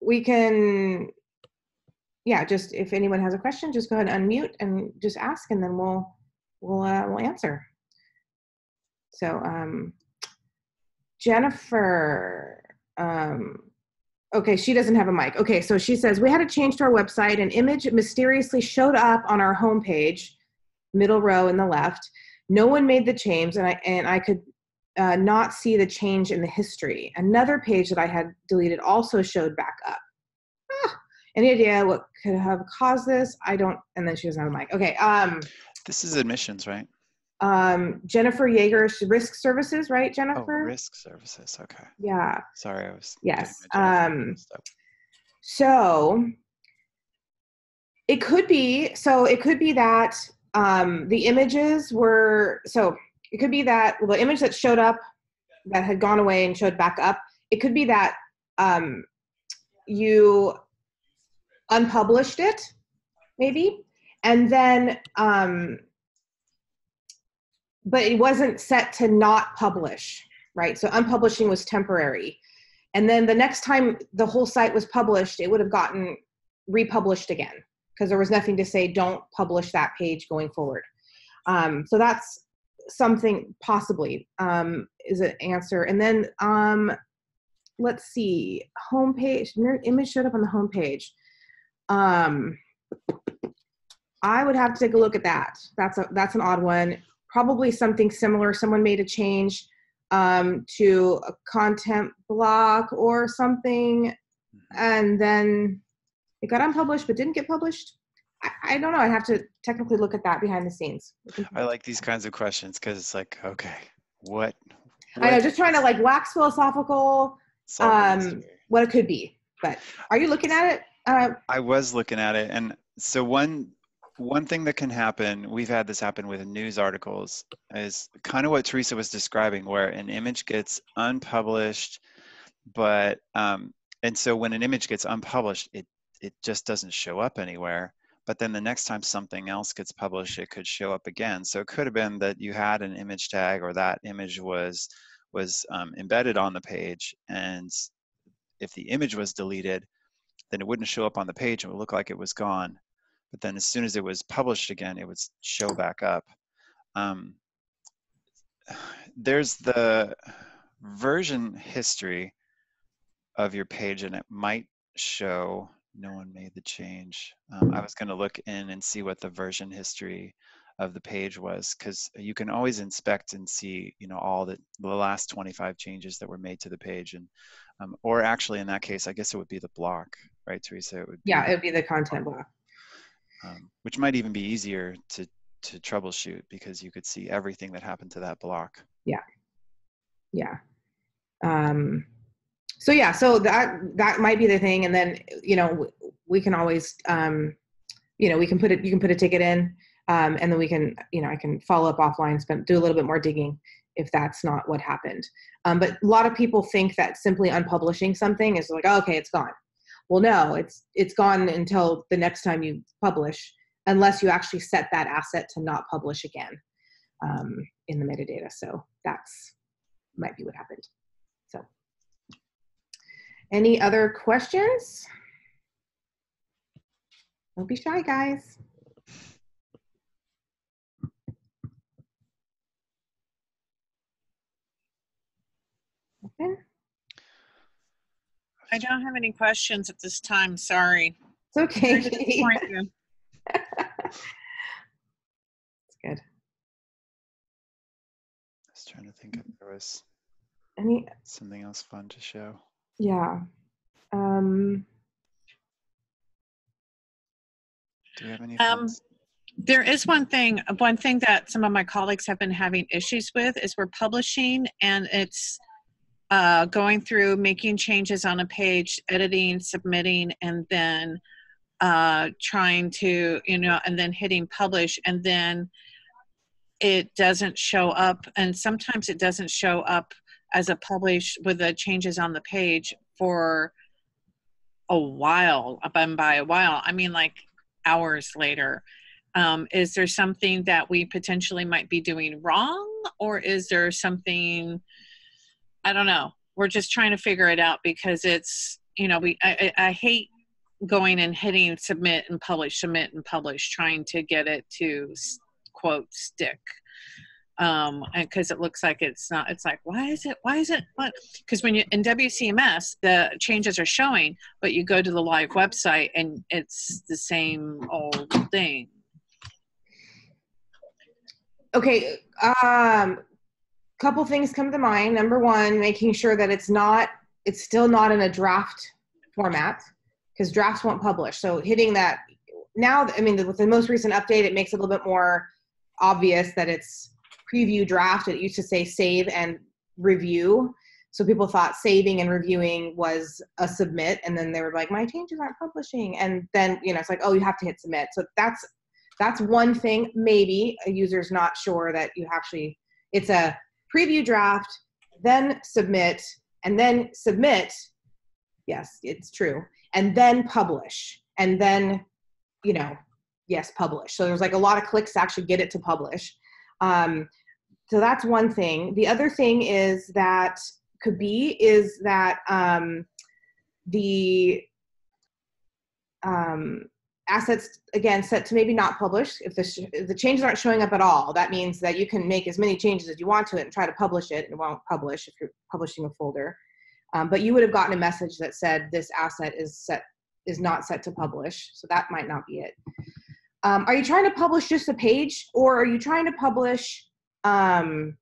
S2: we can yeah, just if anyone has a question, just go ahead and unmute and just ask, and then we'll we'll uh, we'll answer. So um, Jennifer, um, okay, she doesn't have a mic. Okay, so she says we had a change to our website. An image mysteriously showed up on our homepage, middle row in the left. No one made the change, and I and I could uh, not see the change in the history. Another page that I had deleted also showed back up. Ah, any idea what could have caused this? I don't. And then she doesn't have a mic. Okay. Um,
S1: this is admissions, right?
S2: Um, Jennifer Yeager, Risk Services, right, Jennifer?
S1: Oh,
S2: Jennifer?
S1: risk services. Okay.
S2: Yeah.
S1: Sorry, I was.
S2: Yes,
S1: getting my Jennifer
S2: um. So it could be. So it could be that um, the images were. So it could be that well, the image that showed up that had gone away and showed back up. It could be that um, you unpublished it, maybe, and then. Um, but it wasn't set to not publish, right? So unpublishing was temporary. And then the next time the whole site was published, it would have gotten republished again because there was nothing to say don't publish that page going forward. Um, so that's something possibly um, is an answer. And then um, let's see, homepage, image showed up on the homepage. Um, I would have to take a look at that. That's a that's an odd one. Probably something similar. Someone made a change um, to a content block or something, and then it got unpublished but didn't get published. I, I don't know. I have to technically look at that behind the scenes.
S1: I like these kinds of questions because it's like, okay, what?
S2: I know, just trying to like wax philosophical, um, what it could be. But are you looking at it? Uh,
S1: I was looking at it, and so one one thing that can happen, we've had this happen with news articles, is kind of what Teresa was describing, where an image gets unpublished, but um, and so when an image gets unpublished, it it just doesn't show up anywhere. But then the next time something else gets published, it could show up again. So it could have been that you had an image tag, or that image was was um, embedded on the page, and if the image was deleted, then it wouldn't show up on the page. It would look like it was gone. But then as soon as it was published again, it would show back up. Um, there's the version history of your page, and it might show no one made the change. Um, I was going to look in and see what the version history of the page was because you can always inspect and see you know all the, the last 25 changes that were made to the page and um, or actually in that case i guess it would be the block right teresa it would be
S2: yeah, it would be the content block.
S1: Um, which might even be easier to to troubleshoot because you could see everything that happened to that block.
S2: Yeah. Yeah. um so yeah so that that might be the thing. And then you know we can always um you know we can put it you can put a ticket in um and then we can you know i can follow up offline spend do a little bit more digging if that's not what happened. Um, but a lot of people think that simply unpublishing something is like oh, okay it's gone well no it's it's gone until the next time you publish unless you actually set that asset to not publish again um, in the metadata so that's might be what happened. So, any other questions? Don't be shy, guys.
S3: I don't have any questions at this time. Sorry.
S2: it's okay.
S3: Sorry to disappoint you.
S2: It's good.
S1: i was trying to think if there was
S2: Any?
S1: something else fun to show
S2: Yeah. Um.
S1: do we have any
S3: Um,
S1: funds?
S3: There is one thing, one thing that some of my colleagues have been having issues with is we're publishing and it's uh, going through, making changes on a page, editing, submitting, and then uh, trying to, you know, and then hitting publish, and then it doesn't show up. And sometimes it doesn't show up as a publish with the changes on the page for a while. And by a while, I mean like hours later um, is there something that we potentially might be doing wrong or is there something i don't know. We're just trying to figure it out because it's you know we i, I hate going and hitting submit and publish, submit and publish, trying to get it to quote stick. Um because it looks like it's not it's like why is it why is it what? Because when you in wcms the changes are showing but you go to the live website and it's the same old thing.
S2: Okay um couple things come to mind number one making sure that it's not it's still not in a draft format because drafts won't publish so hitting that now i mean with the most recent update it makes it a little bit more obvious that it's preview draft. It used to say save and review. So people thought saving and reviewing was a submit, and then they were like, "My changes aren't publishing." And then you know, it's like, "Oh, you have to hit submit." So that's that's one thing. Maybe a user's not sure that you actually it's a preview draft, then submit, and then submit. Yes, it's true, and then publish, and then you know, yes, publish. So there's like a lot of clicks to actually get it to publish. Um, so that's one thing. The other thing is that could be is that um, the um, assets again set to maybe not publish. If the, sh- if the changes aren't showing up at all that means that you can make as many changes as you want to it and try to publish it. And it won't publish if you're publishing a folder. Um, but you would have gotten a message that said this asset is set is not set to publish. So that might not be it. Um, are you trying to publish just a page or are you trying to publish um,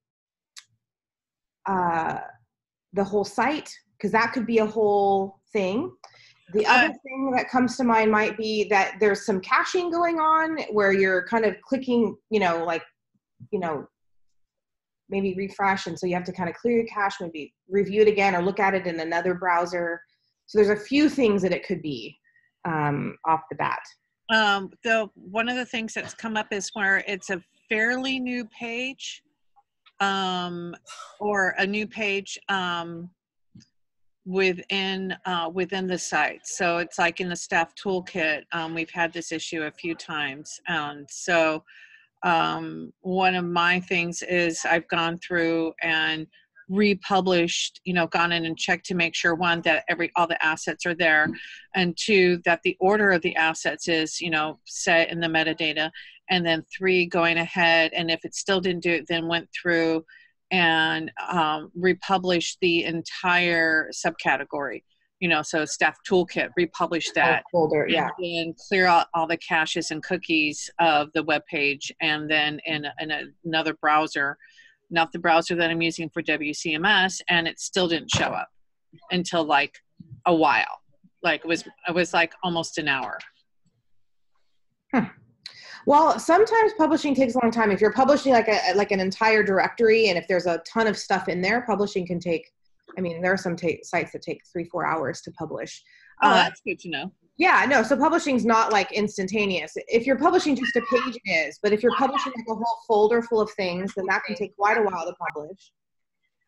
S2: uh, the whole site? Because that could be a whole thing. The other thing that comes to mind might be that there's some caching going on where you're kind of clicking, you know, like, you know, maybe refresh. And so you have to kind of clear your cache, maybe review it again or look at it in another browser. So there's a few things that it could be um, off the bat.
S3: Um, the one of the things that's come up is where it's a fairly new page um, or a new page um, within uh, within the site. So it's like in the staff toolkit, um, we've had this issue a few times, and so um, one of my things is I've gone through and republished you know gone in and checked to make sure one that every all the assets are there and two that the order of the assets is you know set in the metadata and then three going ahead and if it still didn't do it then went through and um, republished the entire subcategory you know so staff toolkit republish that
S2: folder yeah.
S3: and clear out all the caches and cookies of the web page and then in, in another browser not the browser that i'm using for wcms and it still didn't show up until like a while. Like it was it was like almost an hour.
S2: Huh. Well, sometimes publishing takes a long time. If you're publishing like a like an entire directory, and if there's a ton of stuff in there, publishing can take. I mean, there are some ta- sites that take three four hours to publish.
S3: Oh, uh, that's good to know.
S2: Yeah, no. So publishing's not like instantaneous. If you're publishing just a page, it is. But if you're publishing like a whole folder full of things, then that can take quite a while to publish.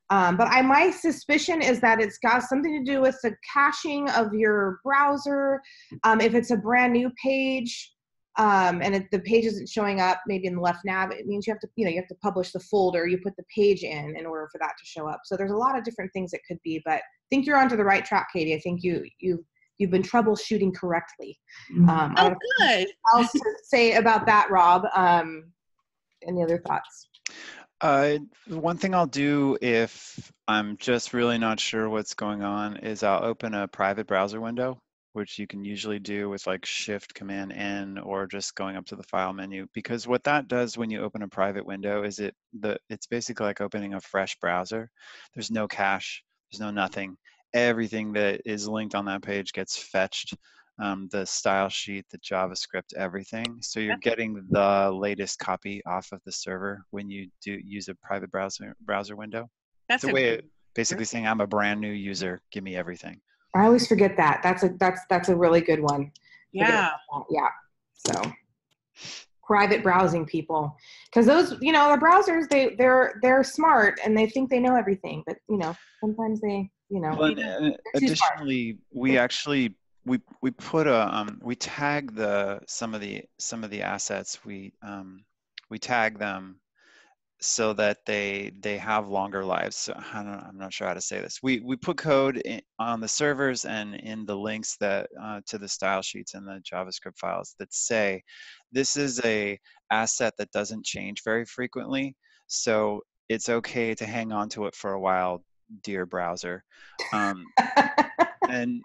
S2: Um, but I my suspicion is that it's got something to do with the caching of your browser. Um, if it's a brand new page, um, and if the page isn't showing up maybe in the left nav it means you have to you know you have to publish the folder you put the page in in order for that to show up. So there's a lot of different things it could be but i think you're onto the right track katie. I think you you you've been troubleshooting correctly.
S3: Mm-hmm. um, oh, good.
S2: else to say about that rob. Um, any other thoughts?
S1: Uh, one thing I'll do if I'm just really not sure what's going on is I'll open a private browser window which you can usually do with like shift command N or just going up to the file menu. Because what that does when you open a private window is it the it's basically like opening a fresh browser. There's no cache, there's no nothing. Everything that is linked on that page gets fetched. Um, the style sheet, the JavaScript, everything. So you're getting the latest copy off of the server when you do use a private browser browser window.
S3: That's
S1: a way of basically saying I'm a brand new user. Give me everything.
S2: I always forget that. That's a that's that's a really good one.
S3: Yeah.
S2: Yeah. So private browsing people because those you know the browsers they they're they're smart and they think they know everything but you know sometimes they you know
S1: but, uh, additionally we actually we we put a um, we tag the some of the some of the assets we um, we tag them so that they they have longer lives. So I don't, I'm not sure how to say this. We we put code in, on the servers and in the links that uh, to the style sheets and the JavaScript files that say this is a asset that doesn't change very frequently. So it's okay to hang on to it for a while, dear browser. Um, and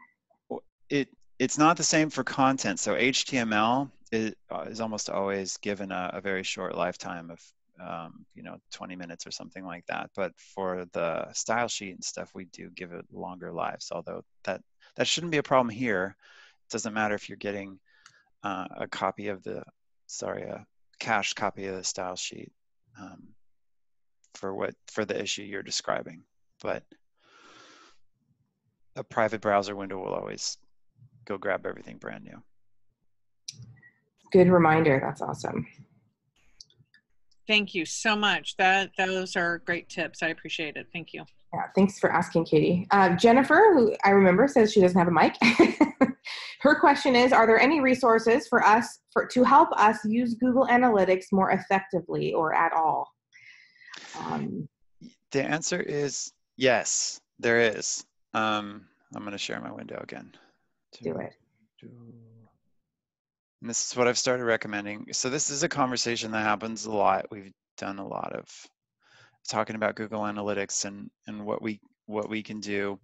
S1: it it's not the same for content. So HTML is, uh, is almost always given a, a very short lifetime of um, you know 20 minutes or something like that. But for the style sheet and stuff we do give it longer lives although that that shouldn't be a problem here. It doesn't matter if you're getting uh, a copy of the sorry a cached copy of the style sheet um, for what for the issue you're describing. But a private browser window will always go grab everything brand new.
S2: Good reminder. That's awesome
S3: Thank you so much. That those are great tips. I appreciate it. Thank you.
S2: Yeah, thanks for asking, Katie. Uh, Jennifer, who I remember says she doesn't have a mic. Her question is: Are there any resources for us for to help us use Google Analytics more effectively or at all?
S1: Um, the answer is yes, there is. Um, I'm going to share my window again.
S2: Do it.
S1: And this is what I've started recommending. So this is a conversation that happens a lot. We've done a lot of talking about Google Analytics and and what we what we can do,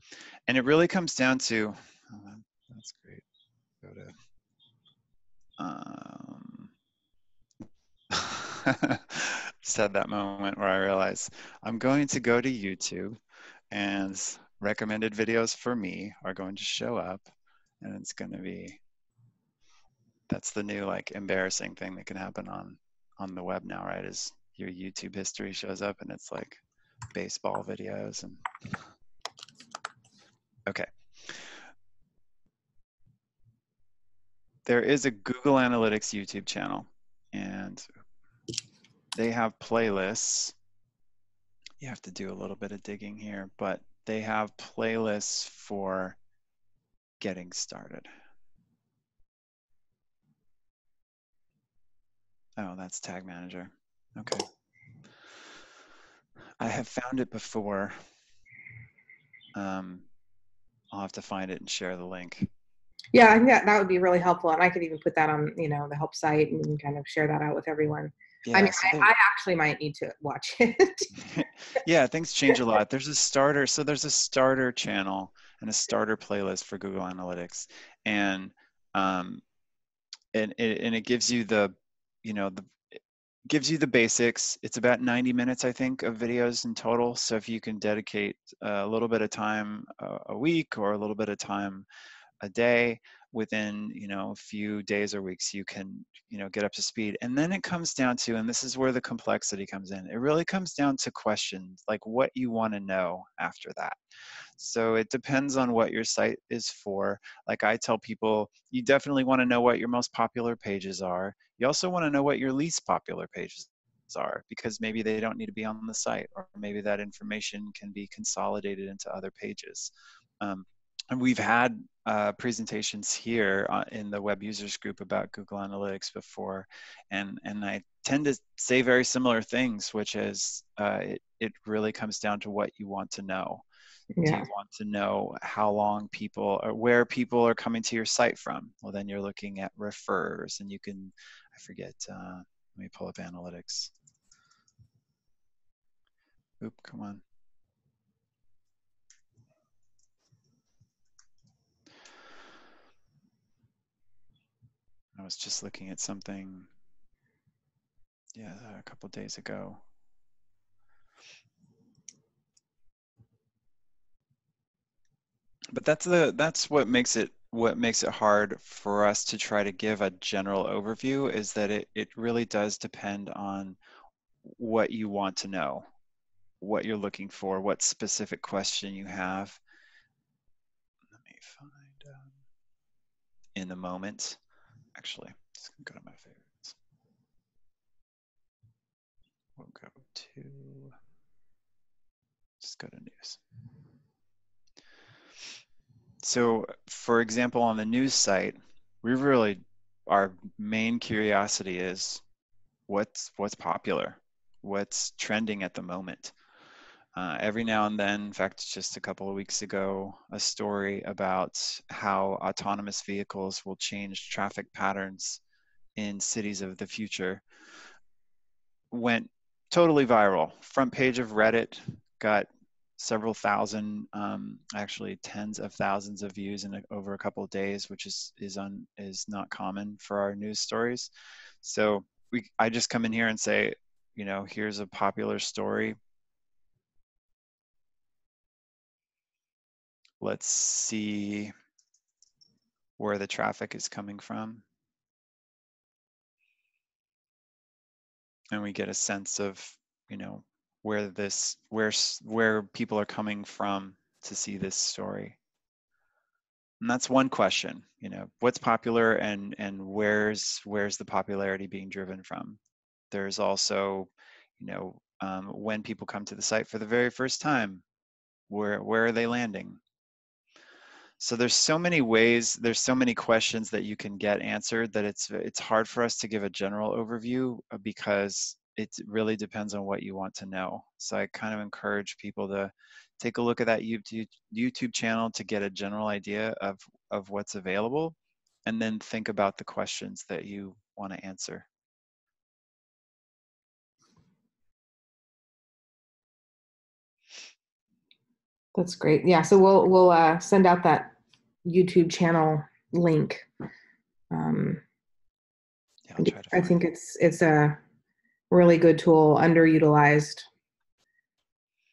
S1: and it really comes down to. Oh, that's great. Go to. Um, said that moment where I realized I'm going to go to YouTube, and recommended videos for me are going to show up, and it's going to be that's the new like embarrassing thing that can happen on on the web now, right? Is your YouTube history shows up and it's like baseball videos and okay. There is a Google Analytics YouTube channel and they have playlists. You have to do a little bit of digging here, but they have playlists for getting started. Oh, that's Tag Manager. Okay. I have found it before. Um, I'll have to find it and share the link.
S2: Yeah, I think that, that would be really helpful. And I could even put that on, you know, the help site and kind of share that out with everyone. Yeah, I mean, so I, I, actually might need to watch it.
S1: yeah, things change a lot. There's a starter. So there's a starter channel and a starter playlist for Google Analytics. And, um, and, and it gives you the you know the gives you the basics it's about 90 minutes i think of videos in total so if you can dedicate uh, a little bit of time uh, a week or a little bit of time a day within you know a few days or weeks you can you know get up to speed. And then it comes down to and this is where the complexity comes in it really comes down to questions like what you want to know after that. So it depends on what your site is for. Like i tell people you definitely want to know what your most popular pages are. You also want to know what your least popular pages are because maybe they don't need to be on the site or maybe that information can be consolidated into other pages. Um, we've had uh, presentations here uh, in the web users group about Google Analytics before, and and I tend to say very similar things, which is uh, it it really comes down to what you want to know. Yeah. Do you want to know how long people or where people are coming to your site from? Well, then you're looking at refers, and you can, I forget. Uh, let me pull up analytics. Oop, come on. I was just looking at something, yeah, a couple days ago. But that's the that's what makes it what makes it hard for us to try to give a general overview is that it, it really does depend on what you want to know, what you're looking for, what specific question you have. Let me find um, in the moment actually. Just gonna go to my favorites. We'll go to, just go to news. So for example, on the news site, we really, our main curiosity is what's, what's popular? what's trending at the moment. Uh, every now and then, in fact, just a couple of weeks ago, a story about how autonomous vehicles will change traffic patterns in cities of the future went totally viral. Front page of Reddit got several thousand, um, actually tens of thousands of views in a, over a couple of days, which is is un, is not common for our news stories. So we, I just come in here and say, you know, here's a popular story. Let's see where the traffic is coming from. And we get a sense of, you know, where this where where people are coming from to see this story. And that's one question you know what's popular and and where's where's the popularity being driven from? There's also you know um, when people come to the site for the very first time where where are they landing so there's so many ways there's so many questions that you can get answered that it's it's hard for us to give a general overview uh, because it really depends on what you want to know. So I kind of encourage people to take a look at that YouTube YouTube channel to get a general idea of of what's available, and then think about the questions that you want to answer.
S2: That's great. Yeah, so we'll we'll uh, send out that YouTube channel link. Um, yeah, I think it's it's a really good tool, underutilized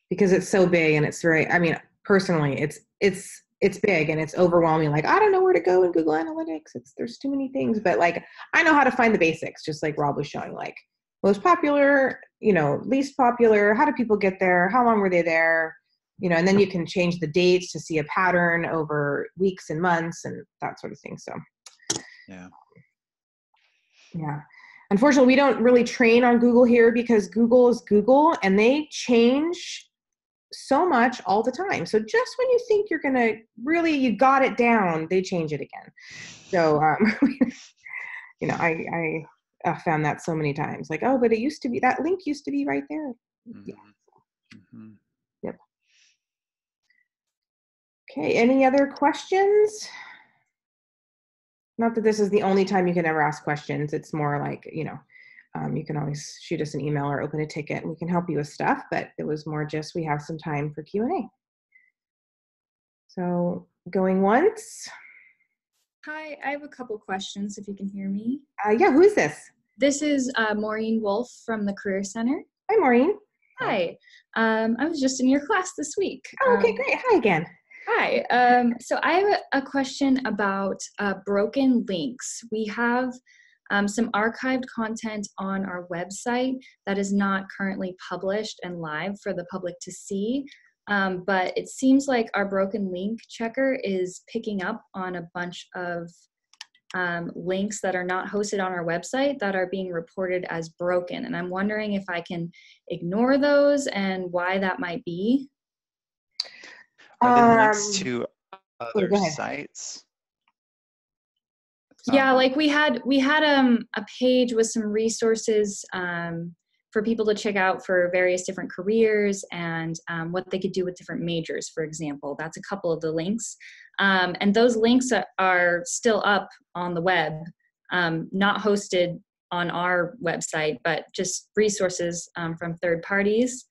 S2: because it's so big and it's very. I mean, personally, it's it's it's big and it's overwhelming. Like I don't know where to go in Google Analytics. It's there's too many things, but like I know how to find the basics, just like Rob was showing. Like most popular, you know, least popular. How do people get there? How long were they there? You know, and then you can change the dates to see a pattern over weeks and months and that sort of thing. So,
S1: yeah,
S2: yeah. Unfortunately we don't really train on google here because google is google and they change so much all the time. So just when you think you're gonna really you got it down they change it again. So um you know i i found that so many times like oh but it used to be that link used to be right there. Mm-hmm. yeah mm-hmm. yep okay any other questions not that this is the only time you can ever ask questions. It's more like, you know, um, you can always shoot us an email or open a ticket and we can help you with stuff, but it was more just we have some time for Q&A. So going once.
S4: Hi, I have a couple questions if you can hear me.
S2: Uh, yeah, who is this?
S4: This is uh, Maureen Wolf from the Career Center.
S2: Hi, Maureen.
S4: Hi. Um, I was just in your class this week.
S2: Oh, okay, um, great. Hi again.
S4: Hi. Um, so I have a question about uh, broken links. We have um, some archived content on our website that is not currently published and live for the public to see. Um, but it seems like our broken link checker is picking up on a bunch of um, links that are not hosted on our website that are being reported as broken. And I'm wondering if I can ignore those and why that might be.
S1: Are there um, links to other sites?
S4: yeah, like we had we had um, a page with some resources um, for people to check out for various different careers and um, what they could do with different majors, for example. That's a couple of the links. Um, and those links are still up on the web, um, not hosted on our website, but just resources um, from third parties.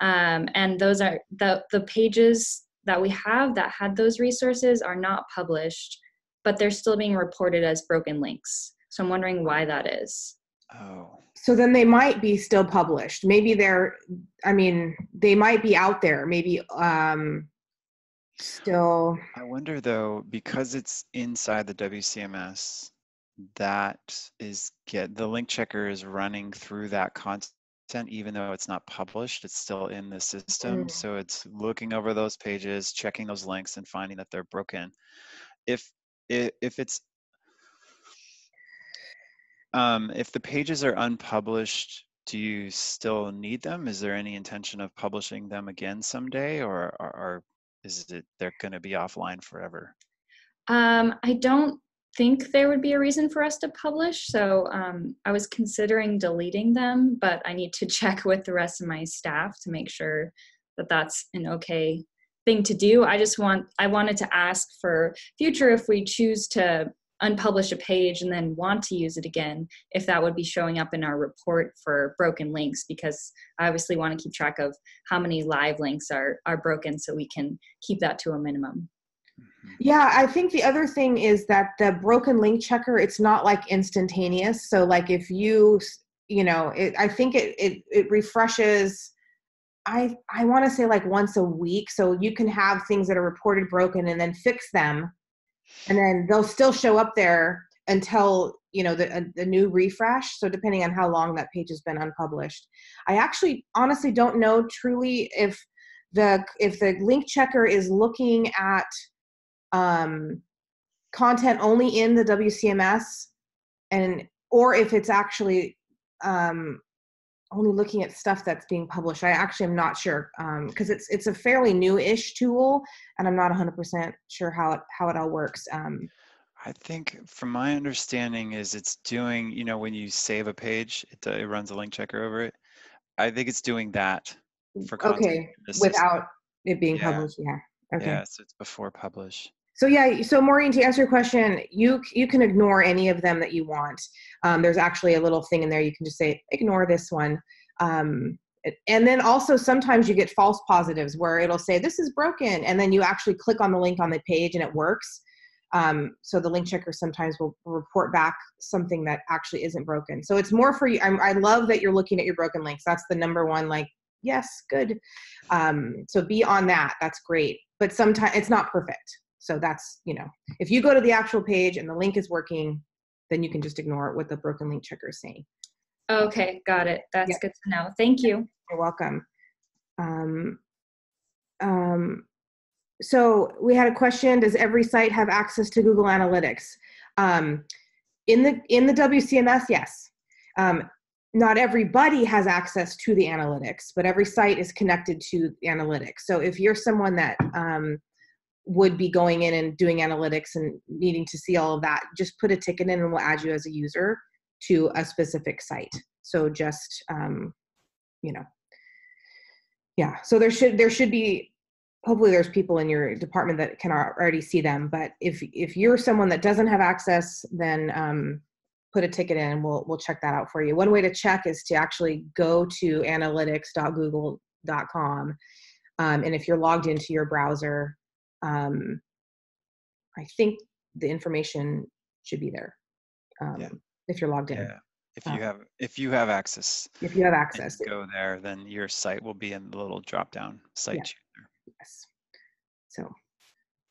S4: Um, and those are the, the pages that we have that had those resources are not published, but they're still being reported as broken links. So I'm wondering why that is.
S1: Oh.
S2: So then they might be still published. Maybe they're, I mean, they might be out there. Maybe um, still.
S1: I wonder though, because it's inside the WCMS, that is get the link checker is running through that content even though it's not published, it's still in the system. Mm. So it's looking over those pages, checking those links, and finding that they're broken. If if it's um, if the pages are unpublished, do you still need them? Is there any intention of publishing them again someday, or, or, or is it they're going to be offline forever?
S4: Um, I don't think there would be a reason for us to publish. So um, I was considering deleting them, but I need to check with the rest of my staff to make sure that that's an okay thing to do. I just want, I wanted to ask for future if we choose to unpublish a page and then want to use it again, if that would be showing up in our report for broken links, because I obviously want to keep track of how many live links are, are broken so we can keep that to a minimum.
S2: Yeah, I think the other thing is that the broken link checker, it's not like instantaneous. So like if you, you know, it, I think it, it, it refreshes, I, I want to say like once a week. So you can have things that are reported broken and then fix them. And then they'll still show up there until, you know, the, uh, the new refresh. So depending on how long that page has been unpublished. I actually honestly don't know truly if the, if the link checker is looking at um, content only in the WCMS and or if it's actually um, only looking at stuff that's being published. I actually am not sure because um, it's it's a fairly new-ish tool, and I'm not 100% sure how it how it all works. Um,
S1: I think, from my understanding, is it's doing you know when you save a page, it, uh, it runs a link checker over it. I think it's doing that for content.
S2: Okay, without it being yeah. published. Yeah. Okay.
S1: Yeah, so it's before publish.
S2: So yeah, so Maureen, to answer your question, you you can ignore any of them that you want. Um, there's actually a little thing in there you can just say ignore this one. Um, and then also sometimes you get false positives where it'll say this is broken, and then you actually click on the link on the page and it works. Um, so the link checker sometimes will report back something that actually isn't broken. So it's more for you. I'm, i love that you're looking at your broken links. That's the number one. Like yes, good. Um, so be on that. That's great. But sometimes it's not perfect. So that's, you know, if you go to the actual page and the link is working, then you can just ignore what the broken link checker is saying.
S4: Okay, got it. That's yep. good to know. Thank you.
S2: You're welcome. Um, um, so we had a question, does every site have access to Google Analytics? Um, in the in the WCMS, yes. Um, not everybody has access to the analytics, but every site is connected to the analytics. So if you're someone that um, would be going in and doing analytics and needing to see all of that, just put a ticket in and we'll add you as a user to a specific site. So just, um, you know, yeah. So there should there should be hopefully there's people in your department that can already see them. But if if you're someone that doesn't have access, then um, put a ticket in and we'll we'll check that out for you. One way to check is to actually go to analytics.google.com. Um, and if you're logged into your browser, um, I think the information should be there um, yeah. if you're logged in.
S1: Yeah. If you uh, have if you have access.
S2: If you have access.
S1: go there, then your site will be in the little drop down site yeah.
S2: Yes. So,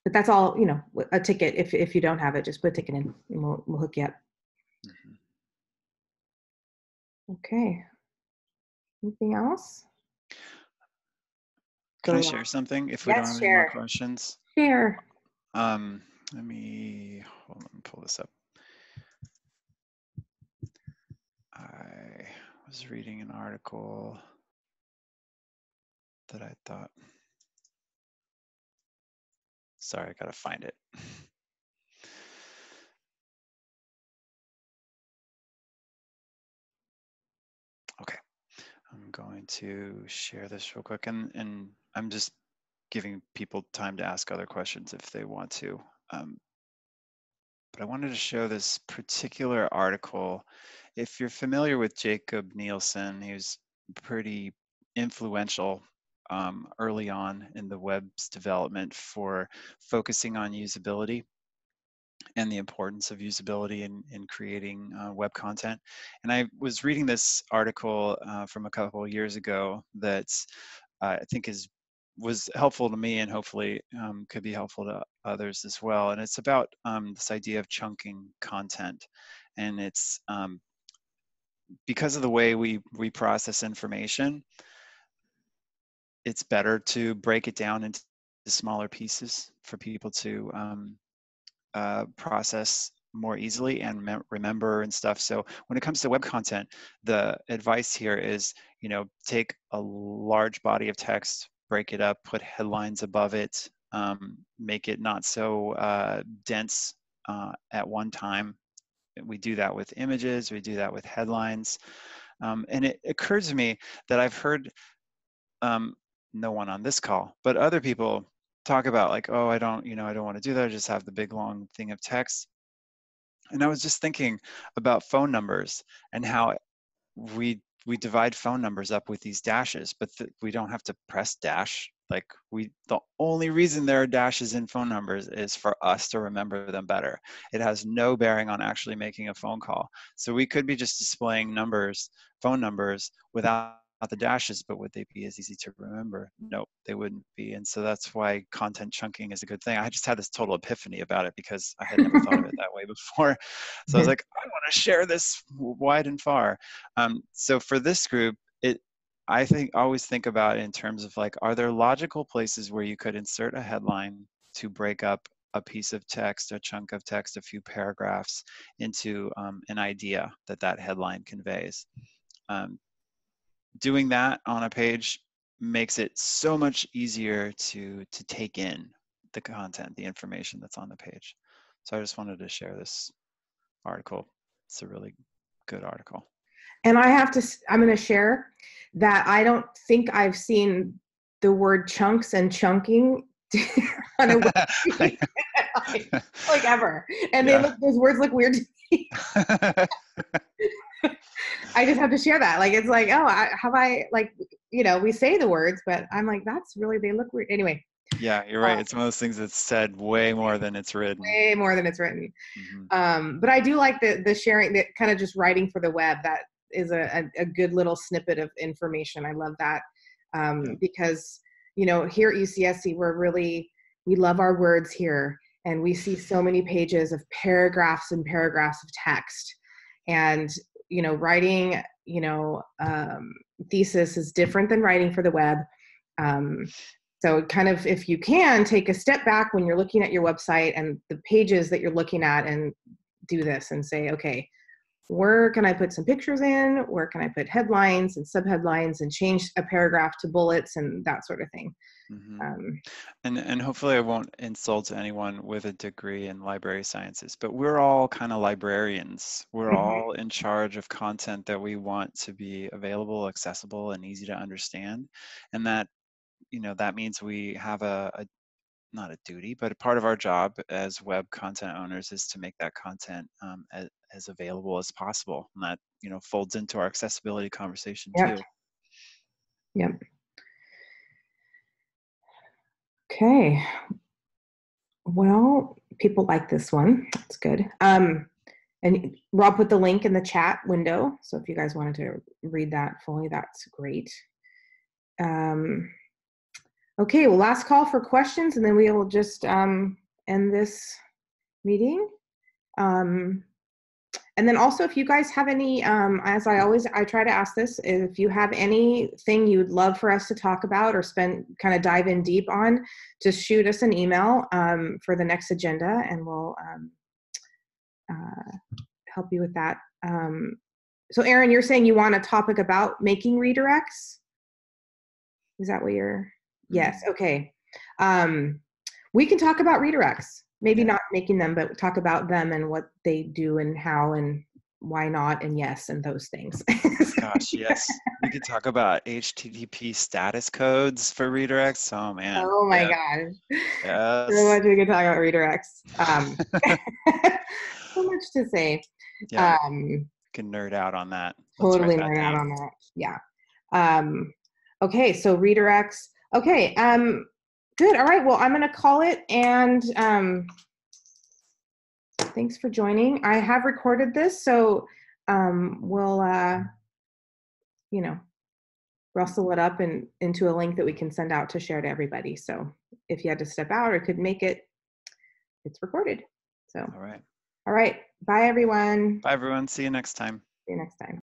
S2: but that's all you know. A ticket. If if you don't have it, just put a ticket in, and we'll we'll hook you up. Mm-hmm. Okay. Anything else?
S1: Can I share something if we yes, don't have share. any more questions?
S2: Share.
S1: Um, let me hold on, pull this up. I was reading an article that I thought. Sorry, I gotta find it. Okay, I'm going to share this real quick, and and I'm just giving people time to ask other questions if they want to. Um, but I wanted to show this particular article. If you're familiar with Jakob Nielsen, he was pretty influential um, early on in the web's development for focusing on usability and the importance of usability in, in creating uh, web content. And I was reading this article uh, from a couple years ago that uh, I think is was helpful to me and hopefully um, could be helpful to others as well. And it's about um, this idea of chunking content. And it's um, because of the way we, we process information, it's better to break it down into smaller pieces for people to um, uh, process more easily and me- remember and stuff. So when it comes to web content, the advice here is, you know, take a large body of text, break it up, put headlines above it, um, make it not so uh, dense uh, at one time. We do that with images, we do that with headlines. Um, and it occurs to me that I've heard um, no one on this call, but other people talk about like, oh, I don't, you know, I don't want to do that. I just have the big long thing of text. And I was just thinking about phone numbers and how we we divide phone numbers up with these dashes, but th- we don't have to press dash. Like we, the only reason there are dashes in phone numbers is for us to remember them better. It has no bearing on actually making a phone call. So we could be just displaying numbers, phone numbers, without the dashes, but would they be as easy to remember? Nope, they wouldn't be. And so that's why content chunking is a good thing. I just had this total epiphany about it because I had never thought of it that way before. So I was like, I want to share this wide and far. Um, so for this group, it I think always think about it in terms of like, are there logical places where you could insert a headline to break up a piece of text, a chunk of text, a few paragraphs into um, an idea that that headline conveys. Um, doing that on a page makes it so much easier to to take in the content, the information that's on the page. So I just wanted to share this article. It's a really good article.
S2: And I have to, I'm going to share that I don't think I've seen the word chunks and chunking on a website like, like ever. And yeah. they look, those words look weird to me. I just have to share that. Like, it's like, oh, I, have I, like, you know, we say the words, but I'm like, that's really, they look weird. Anyway.
S1: Yeah, you're right. Uh, it's one of those things that's said way more than it's written.
S2: Way more than it's written. Mm-hmm. Um, but I do like the the sharing, that kind of just writing for the web. That is a, a, a, good little snippet of information. I love that um, because you know here at UCSC we're really we love our words here, and we see so many pages of paragraphs and paragraphs of text, and you know writing you know um, thesis is different than writing for the web. Um, so kind of if you can take a step back when you're looking at your website and the pages that you're looking at and do this and say okay where can i put some pictures in where can i put headlines and subheadlines and change a paragraph to bullets and that sort of thing Mm-hmm. Um,
S1: and and hopefully I won't insult anyone with a degree in library sciences, but we're all kind of librarians. We're mm-hmm. all in charge of content that we want to be available, accessible, and easy to understand, and that you know that means we have a, a not a duty, but a part of our job as web content owners is to make that content um, as, as, available as possible, and that you know folds into our accessibility conversation
S2: yep.
S1: too.
S2: Yep. Okay. Well, people like this one. That's good. Um, and Rob put the link in the chat window. So if you guys wanted to read that fully, that's great. Um, okay, well, last call for questions, and then we will just um, end this meeting. Um, and then also if you guys have any um, as i always i try to ask this if you have anything you'd love for us to talk about or spend kind of dive in deep on just shoot us an email um, for the next agenda and we'll um, uh, help you with that. Um, so aaron you're saying you want a topic about making redirects? Is that what you're mm-hmm. yes okay. Um, we can talk about redirects maybe not making them but talk about them and what they do and how and why not and yes and those things.
S1: Gosh yes. We could talk about http status codes for redirects. Oh man.
S2: Oh my yeah. gosh.
S1: Yes.
S2: so much we could talk about redirects. Um, so much to say.
S1: Yeah. Um, can nerd out on that.
S2: Let's totally nerd out on that. Yeah. Um, okay so redirects. Okay um Good. All right. Well, I'm going to call it. And um, thanks for joining. I have recorded this, so um, we'll, uh, you know, rustle it up and into a link that we can send out to share to everybody. So if you had to step out or could make it, it's recorded. So.
S1: All right.
S2: All right. Bye, everyone.
S1: Bye, everyone. See you next time.
S2: See you next time.